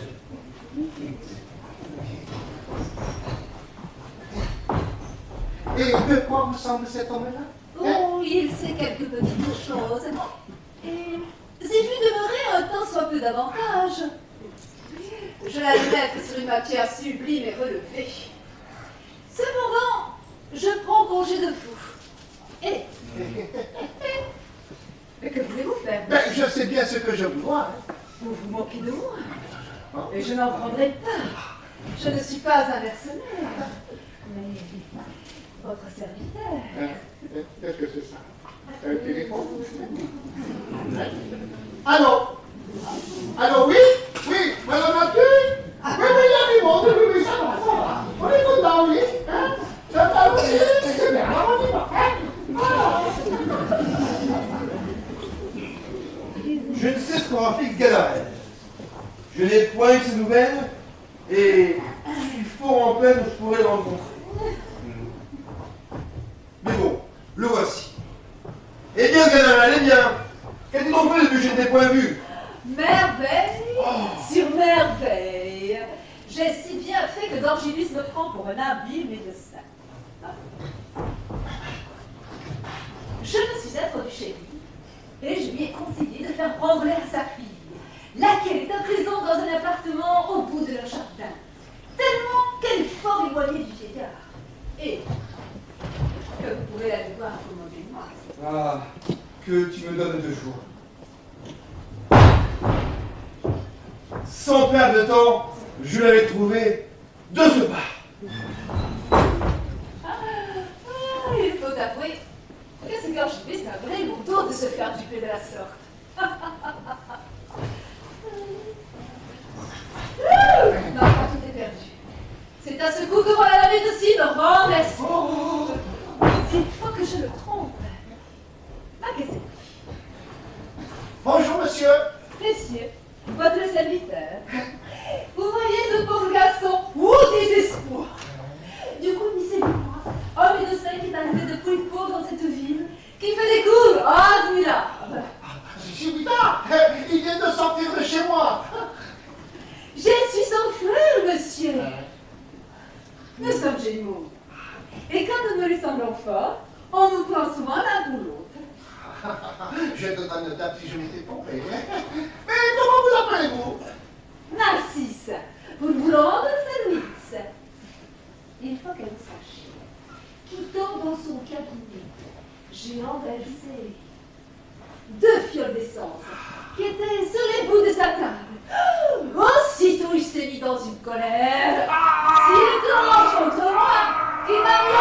Et de quoi vous semble cet homme-là? Oh, il sait quelques petites choses. Et s'il dû demeurer un temps soit peu davantage, je la mettre sur une matière sublime et relevée. Cependant, je prends congé de vous. Et. [LAUGHS] Mais que voulez-vous faire? Ben, je sais bien ce que je vois. hein. Vous vous moquez de moi. Et je n'en prendrai pas. Je ne suis pas un mercenaire. Votre serviteur. Hein, Qu'est-ce que c'est ça? Un téléphone? Allô? Allô, oui? Oui, madame Mathieu Oui, oui, il y a du monde, oui, oui, ça va, ça va. On est content, oui. Hein? Ça va, oui, c'est bien, alors on y va, hein? Je ne sais ce qu'aura fait Gadarène. Je n'ai point eu ses nouvelles, et je suis fort en peine où je pourrais le rencontrer. Mais bon, le voici. Eh bien, Gadarène, eh bien, qu'as-tu donc fait depuis que je ne t'ai point vu Merveille sur merveille. J'ai si bien fait que Gorgilus me prend pour un habile médecin. Je me suis introduit chez lui et je lui ai conseillé de faire prendre l'air à sa fille, laquelle est à présent dans un appartement au bout de leur jardin, tellement qu'elle est fort éloignée du vieillard. Et que vous pourrez la voir commander moi. Ah, que tu me donnes deux jours. Sans perdre de temps, je l'avais trouvé de ce pas. Ah, il faut avouer que ce Gorgilus a vrai lourdeau de se faire duper de la sorte. [LAUGHS] non, tout est perdu. C'est à ce coup que voilà la médecine renverse. S'il faut que je le trompe. C'est Bonjour, monsieur. Messieurs, votre serviteur. Vous voyez ce pauvre garçon au désespoir. Du coup, unissez-vous-moi, un médecin qui est arrivé de Pulpo dans cette ville, qui fait des cours admirables. Jupiter, il vient de sortir de chez moi. Je suis son frère, monsieur. Nous sommes gémeaux. Et quand nous nous ressemblons fort, on nous prend souvent l'un pour l'autre. [LAUGHS] Je te donne date si je m'étais trompé. Mais comment vous appelez-vous? Narcisse, pour vous rendre service. Il faut qu'elle sache. Quittant dans son cabinet, j'ai renversé deux fioles d'essence qui étaient sur les bouts de sa table. Aussitôt, il s'est mis dans une colère. S'il tranche contre moi, qui m'a mis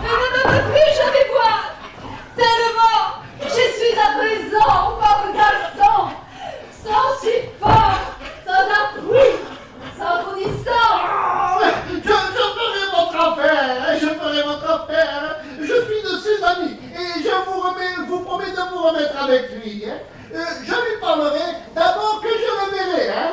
je ne me plus jamais voir. Tellement, je suis à présent, pauvre garçon, sans support, sans appui, sans connaissance. je, je ferai votre affaire, je ferai votre affaire. Je suis de ses amis et je vous, remets, vous promets de vous remettre avec lui. hein. Euh, je lui parlerai d'abord que je le verrai. Hein.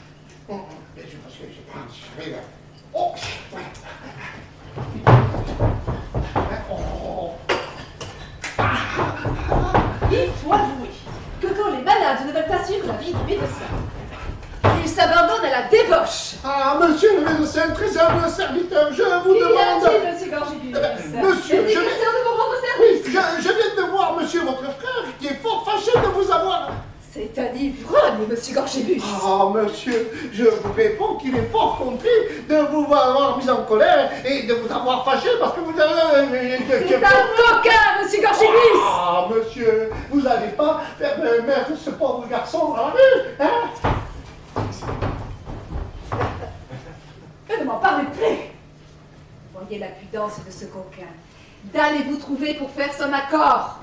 que. Oh, Il faut avouer que quand les malades ne veulent pas suivre la vie du médecin, ils s'abandonnent à la débauche. Ah, monsieur le médecin, très humble serviteur, je vous demande. monsieur Gorgibus Euh, monsieur, de Oui, je viens de voir monsieur votre frère qui est fort fâché de vous avoir. C'est un ivrogne, monsieur Gorgébus. Ah, monsieur, je vous réponds qu'il est fort compris de vous avoir mis en colère et de vous avoir fâché parce que vous avez... C'est un coquin, monsieur Gorgébus. Ah, monsieur, vous n'allez pas faire euh, mettre ce pauvre garçon dans la rue, hein? Que ne m'en parlez plus. Voyez la puissance de ce coquin. D'aller vous trouver pour faire son accord.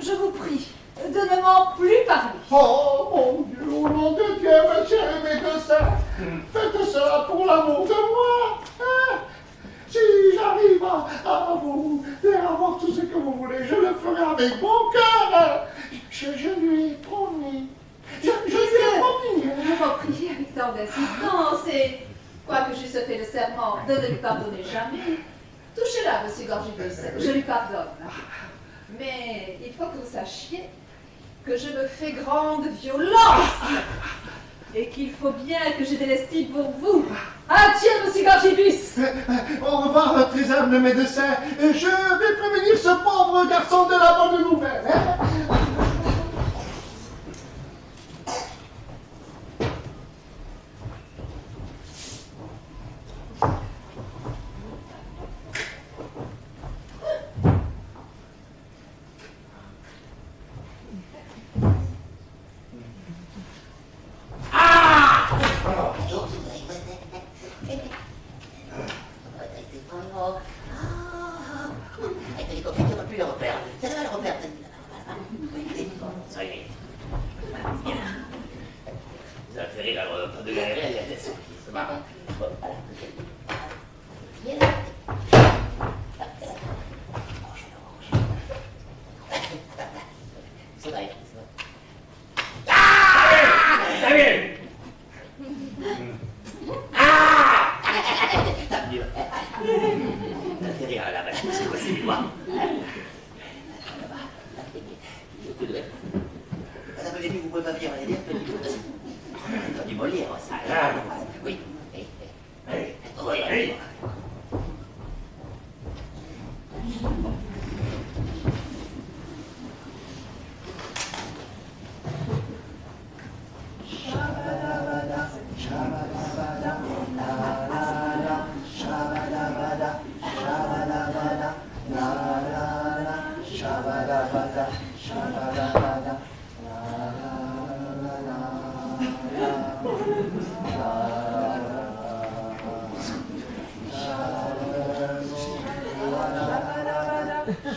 Je vous prie de ne m'en plus parler. Oh, mon Dieu, au nom de Dieu, monsieur le médecin, faites cela pour l'amour de moi, hein Si j'arrive à, à vous faire avoir tout ce que vous voulez, je le ferai avec mon cœur. Je, je lui ai promis. Je, je lui ai promis. Je vous prie avec tant d'insistance et, quoique j'eusse fait le serment de ne lui pardonner jamais, touchez-la, monsieur Gorgibus, je lui pardonne. Mais il faut que vous sachiez que je me fais grande violence et qu'il faut bien que j'ai de l'estime pour vous. Adieu, monsieur Gorgibus Au revoir, très humble médecin. Je vais prévenir ce pauvre garçon de la bonne nouvelle. hein. Les copains qui n'ont plus le repère. Ça va le repère. Ça y est. Bien. Ça fait rire, alors, en train de galérer, elle est descendue. C'est marrant. Bon, voilà. Bien. C'est vrai, c'est vrai. Samuel T'as mieux. Ça fait rire, là, voilà. C'est quoi, c'est du noir. Madame Lévy, vous pouvez pas venir m'aider un petit peu C'est du Molière, ça. Oui. Oui. Oui. Oui. oui.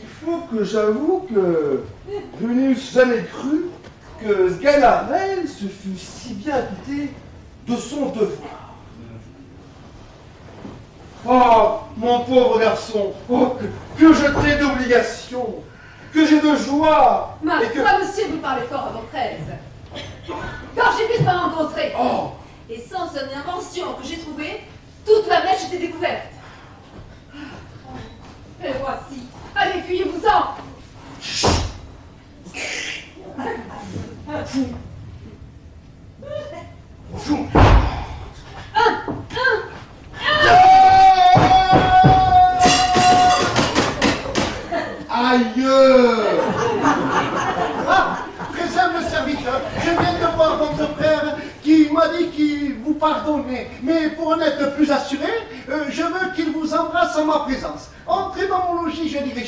Il faut j'avoue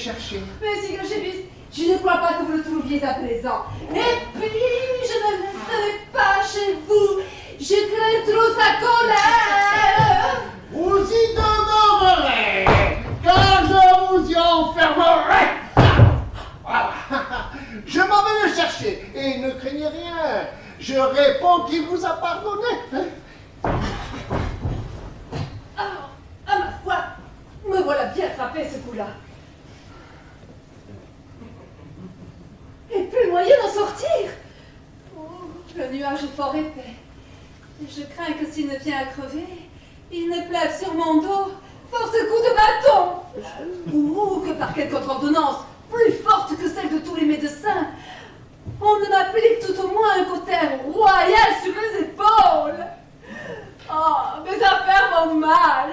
Monsieur Gauchébus, je ne crois pas que vous le trouviez à présent. Et puis, je ne resterai pas chez vous. Je crains trop sa colère. Vous y demeurerez, car je vous y enfermerai. Voilà. Je m'en vais le chercher et ne craignez rien. Je réponds qu'il vous a pardonné. Ah, à ma foi, me voilà bien frappé ce coup-là. Et plus moyen d'en sortir. Oh, le nuage est fort épais. Et je crains que s'il ne vient à crever, il ne plève sur mon dos force coup de bâton. Ou que par quelque autre ordonnance, plus forte que celle de tous les médecins, on ne m'applique tout au moins un cautère royal sur les épaules. Oh, mes affaires vont mal.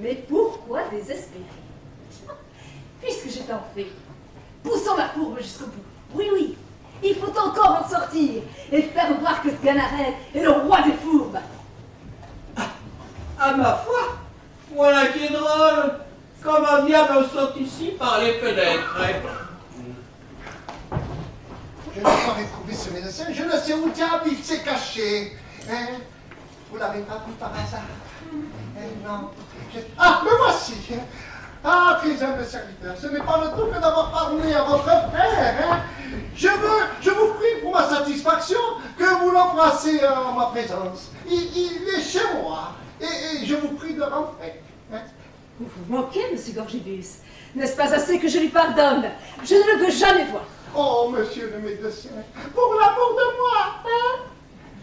Mais pourquoi désespérer? [LAUGHS] Puisque j'ai tant fait, poussons la courbe jusqu'au bout. Oui, oui, il faut encore en sortir et faire voir que ce Ganaret est le roi des fourbes. À ma foi, voilà qui est drôle. Comme un diable on saute ici par les fenêtres. Je n'ai pas retrouvé ce médecin. Je ne sais où diable il s'est caché. Hein Vous l'avez pas vu par hasard Hein, Non. Ah, me voici. Ah, très humble serviteur, ce n'est pas le tout que d'avoir parlé à votre frère. Hein je, veux, je vous prie pour ma satisfaction que vous l'embrassez en ma présence. Il, il est chez moi. Et, et je vous prie de rentrer. hein. Vous vous manquez, monsieur Gorgibus. N'est-ce pas assez que je lui pardonne? Je ne le veux jamais voir. Oh, monsieur le médecin, pour l'amour de moi, Hein?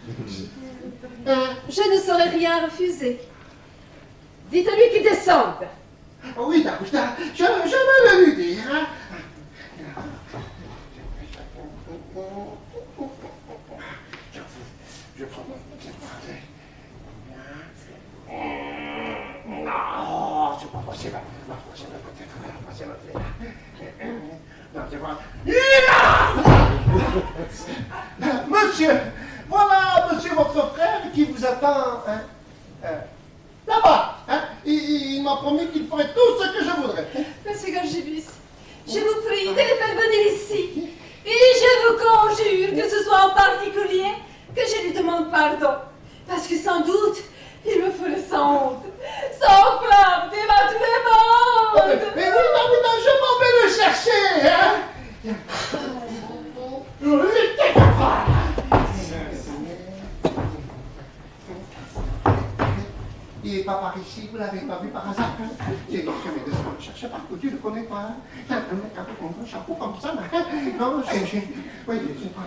[LAUGHS] Je ne saurais rien refuser. Dites-lui qu'il descende. Oh Oui, d'accord, je, je vais le lui dire. Je, prends mon bordel. Non, c'est pas possible. Non, c'est pas possible. C'est pas possible. Non, c'est pas... Ah Monsieur, voilà monsieur votre frère qui vous attend. Hein, euh, Là-bas, hein, il, il m'a promis qu'il ferait tout ce que je voudrais. Monsieur Gorgibus, je vous prie de le faire venir ici. Et je vous conjure que ce soit en particulier que je lui demande pardon. Parce que sans doute, il me ferait sans honte. Sans flamme, débat tous les Oh, mais, mondes. mais oui, non, oui, non, je m'en vais le chercher, hein. Il n'est pas par ici, vous l'avez pas vu par hasard. hein J'ai que mes deux le chercher partout, tu ne le connais pas. hein C'est un mec comme un chapeau comme ça. hein [LAUGHS] Non, c'est- Oui, c'est pas.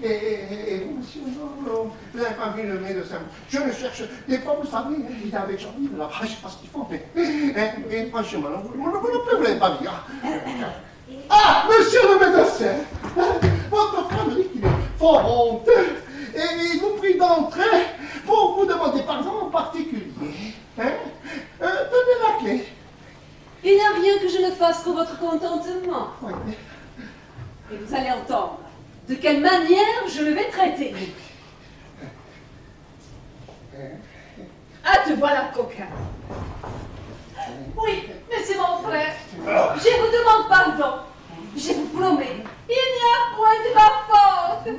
Et, et, et vous, monsieur, non, vous n'avez pas vu le médecin. Je le cherche. Des fois, vous savez, hein, il est avec Jean-Yves là-bas, je sais pas ce qu'il faut, mais. hein, Et franchement, vous, vous l'avez pas vu. hein. Ah, monsieur le médecin, hein, votre dit qu'il est fort honteux. Et il vous prie d'entrer pour vous demander pardon en particulier. Hein euh, Tenez la clé. Il n'y a rien que je ne fasse pour votre contentement. Oui. Et vous allez entendre de quelle manière je le vais traiter. Ah, te voilà, coquin. Oui, mais c'est mon frère. Je vous demande pardon. Je vous promets, il n'y a point de ma faute.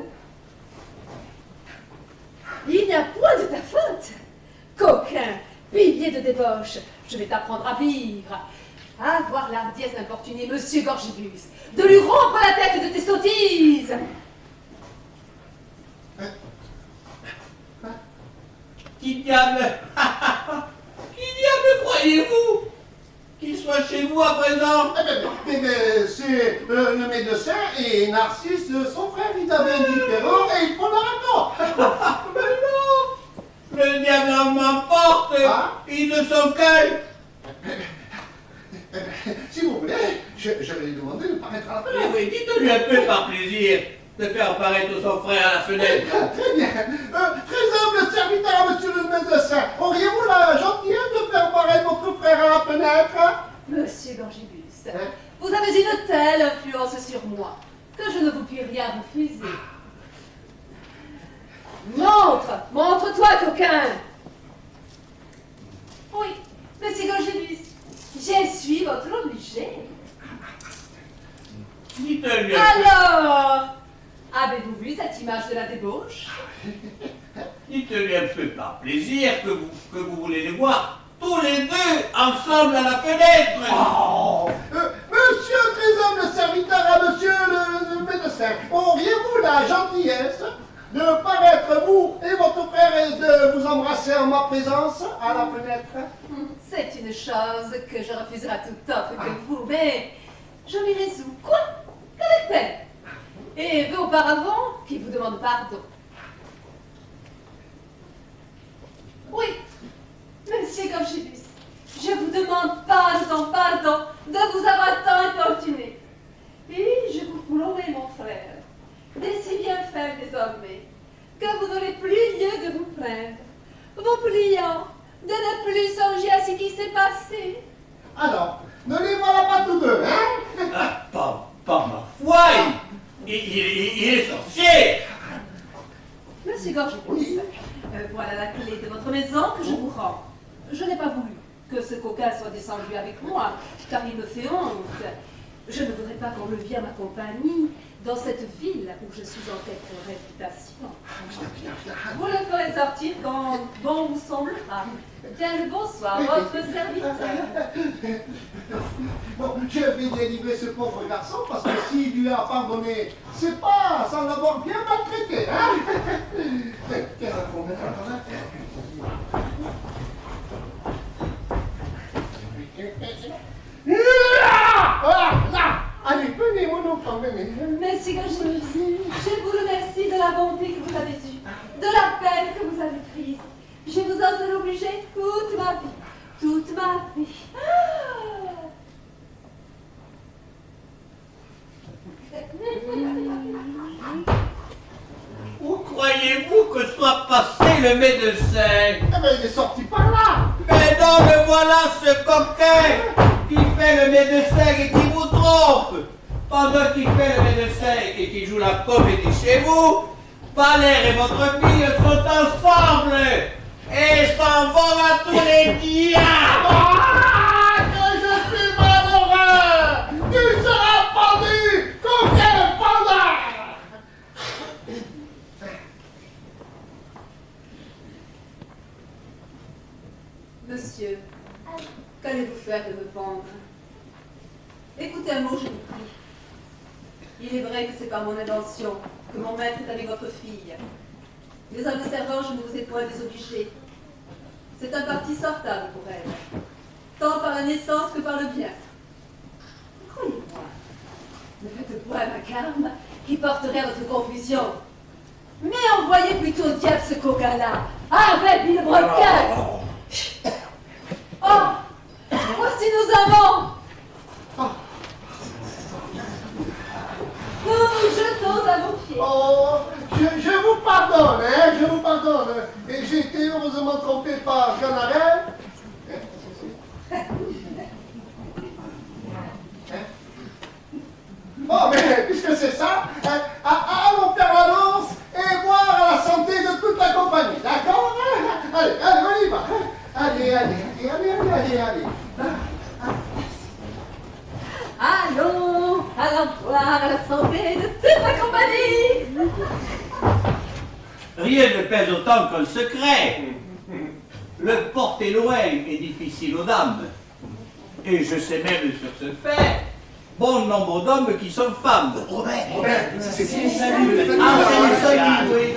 Il n'y a point de ta faute. Coquin, pilier de débauche, je vais t'apprendre à vivre. Avoir l'ardiesse d'importuner Monsieur Gorgibus, de lui rompre la tête de tes sottises. Qui diable? [LAUGHS] Qui diable croyez-vous? Qu'il soit chez vous à présent Eh bien, mais, mais c'est euh, le médecin et Narcisse, son frère, ils avaient un différent et ils font leur accord. Mais non Le diable en m'emporte Ah. Il ne sont qu'un Si vous voulez, je, je vais lui demander de paraître à la Oui, fenêtre. oui, dites-lui un peu par plaisir de faire apparaître son frère à la fenêtre. Très bien. Euh, très humble serviteur, monsieur le médecin. Auriez-vous la gentillesse de faire paraître votre frère à la fenêtre? Monsieur Gorgibus, Hein? vous avez une telle influence sur moi que je ne vous puis rien refuser. Montre Montre-toi, coquin Oui, monsieur Gorgelus, je suis votre obligé. Alors Avez-vous vu cette image de la débauche? [LAUGHS] Il ne lui fait pas plaisir que vous, voulez les voir tous les deux ensemble à la fenêtre. Oh. Euh, monsieur Trésor, le serviteur à monsieur le, le médecin, auriez-vous la gentillesse de paraître vous et votre frère et de vous embrasser en ma présence à la fenêtre. C'est une chose que je refuserai tout offre que vous, mais je m'y résous. Quoi? Qu'avec peine Et vous auparavant qui vous demande pardon. Oui, monsieur Gorgibus, je vous demande pardon, pardon, de vous avoir tant importuné. Et je vous promets, mon frère, d'être si bien faire désormais, que vous n'aurez plus lieu de vous plaindre, vous pliant de ne plus songer à ce qui s'est passé. Alors, ne les voilà pas tous deux, hein? Ah, pas, pas ma foi, il, il- il- il est sorcier. Monsieur Gorgibus, euh, voilà la clé de votre maison que je vous rends. Je n'ai pas voulu que ce coquin soit descendu avec moi, car il me fait honte. Je ne voudrais pas qu'on le vienne à ma compagnie dans cette ville où je suis en tête de réputation. Vous le ferez sortir quand bon vous semblera. Bien le bonsoir, votre serviteur. Bon, je vais délivrer ce pauvre garçon parce que s'il lui a pardonné, c'est pas sans l'avoir bien maltraité, hein [LAUGHS] secret. Le porter loin est difficile aux dames. Et je sais même sur ce fait bon nombre d'hommes qui sont femmes. Robert, c'est c'est les. Ah, c'est les solides, oui,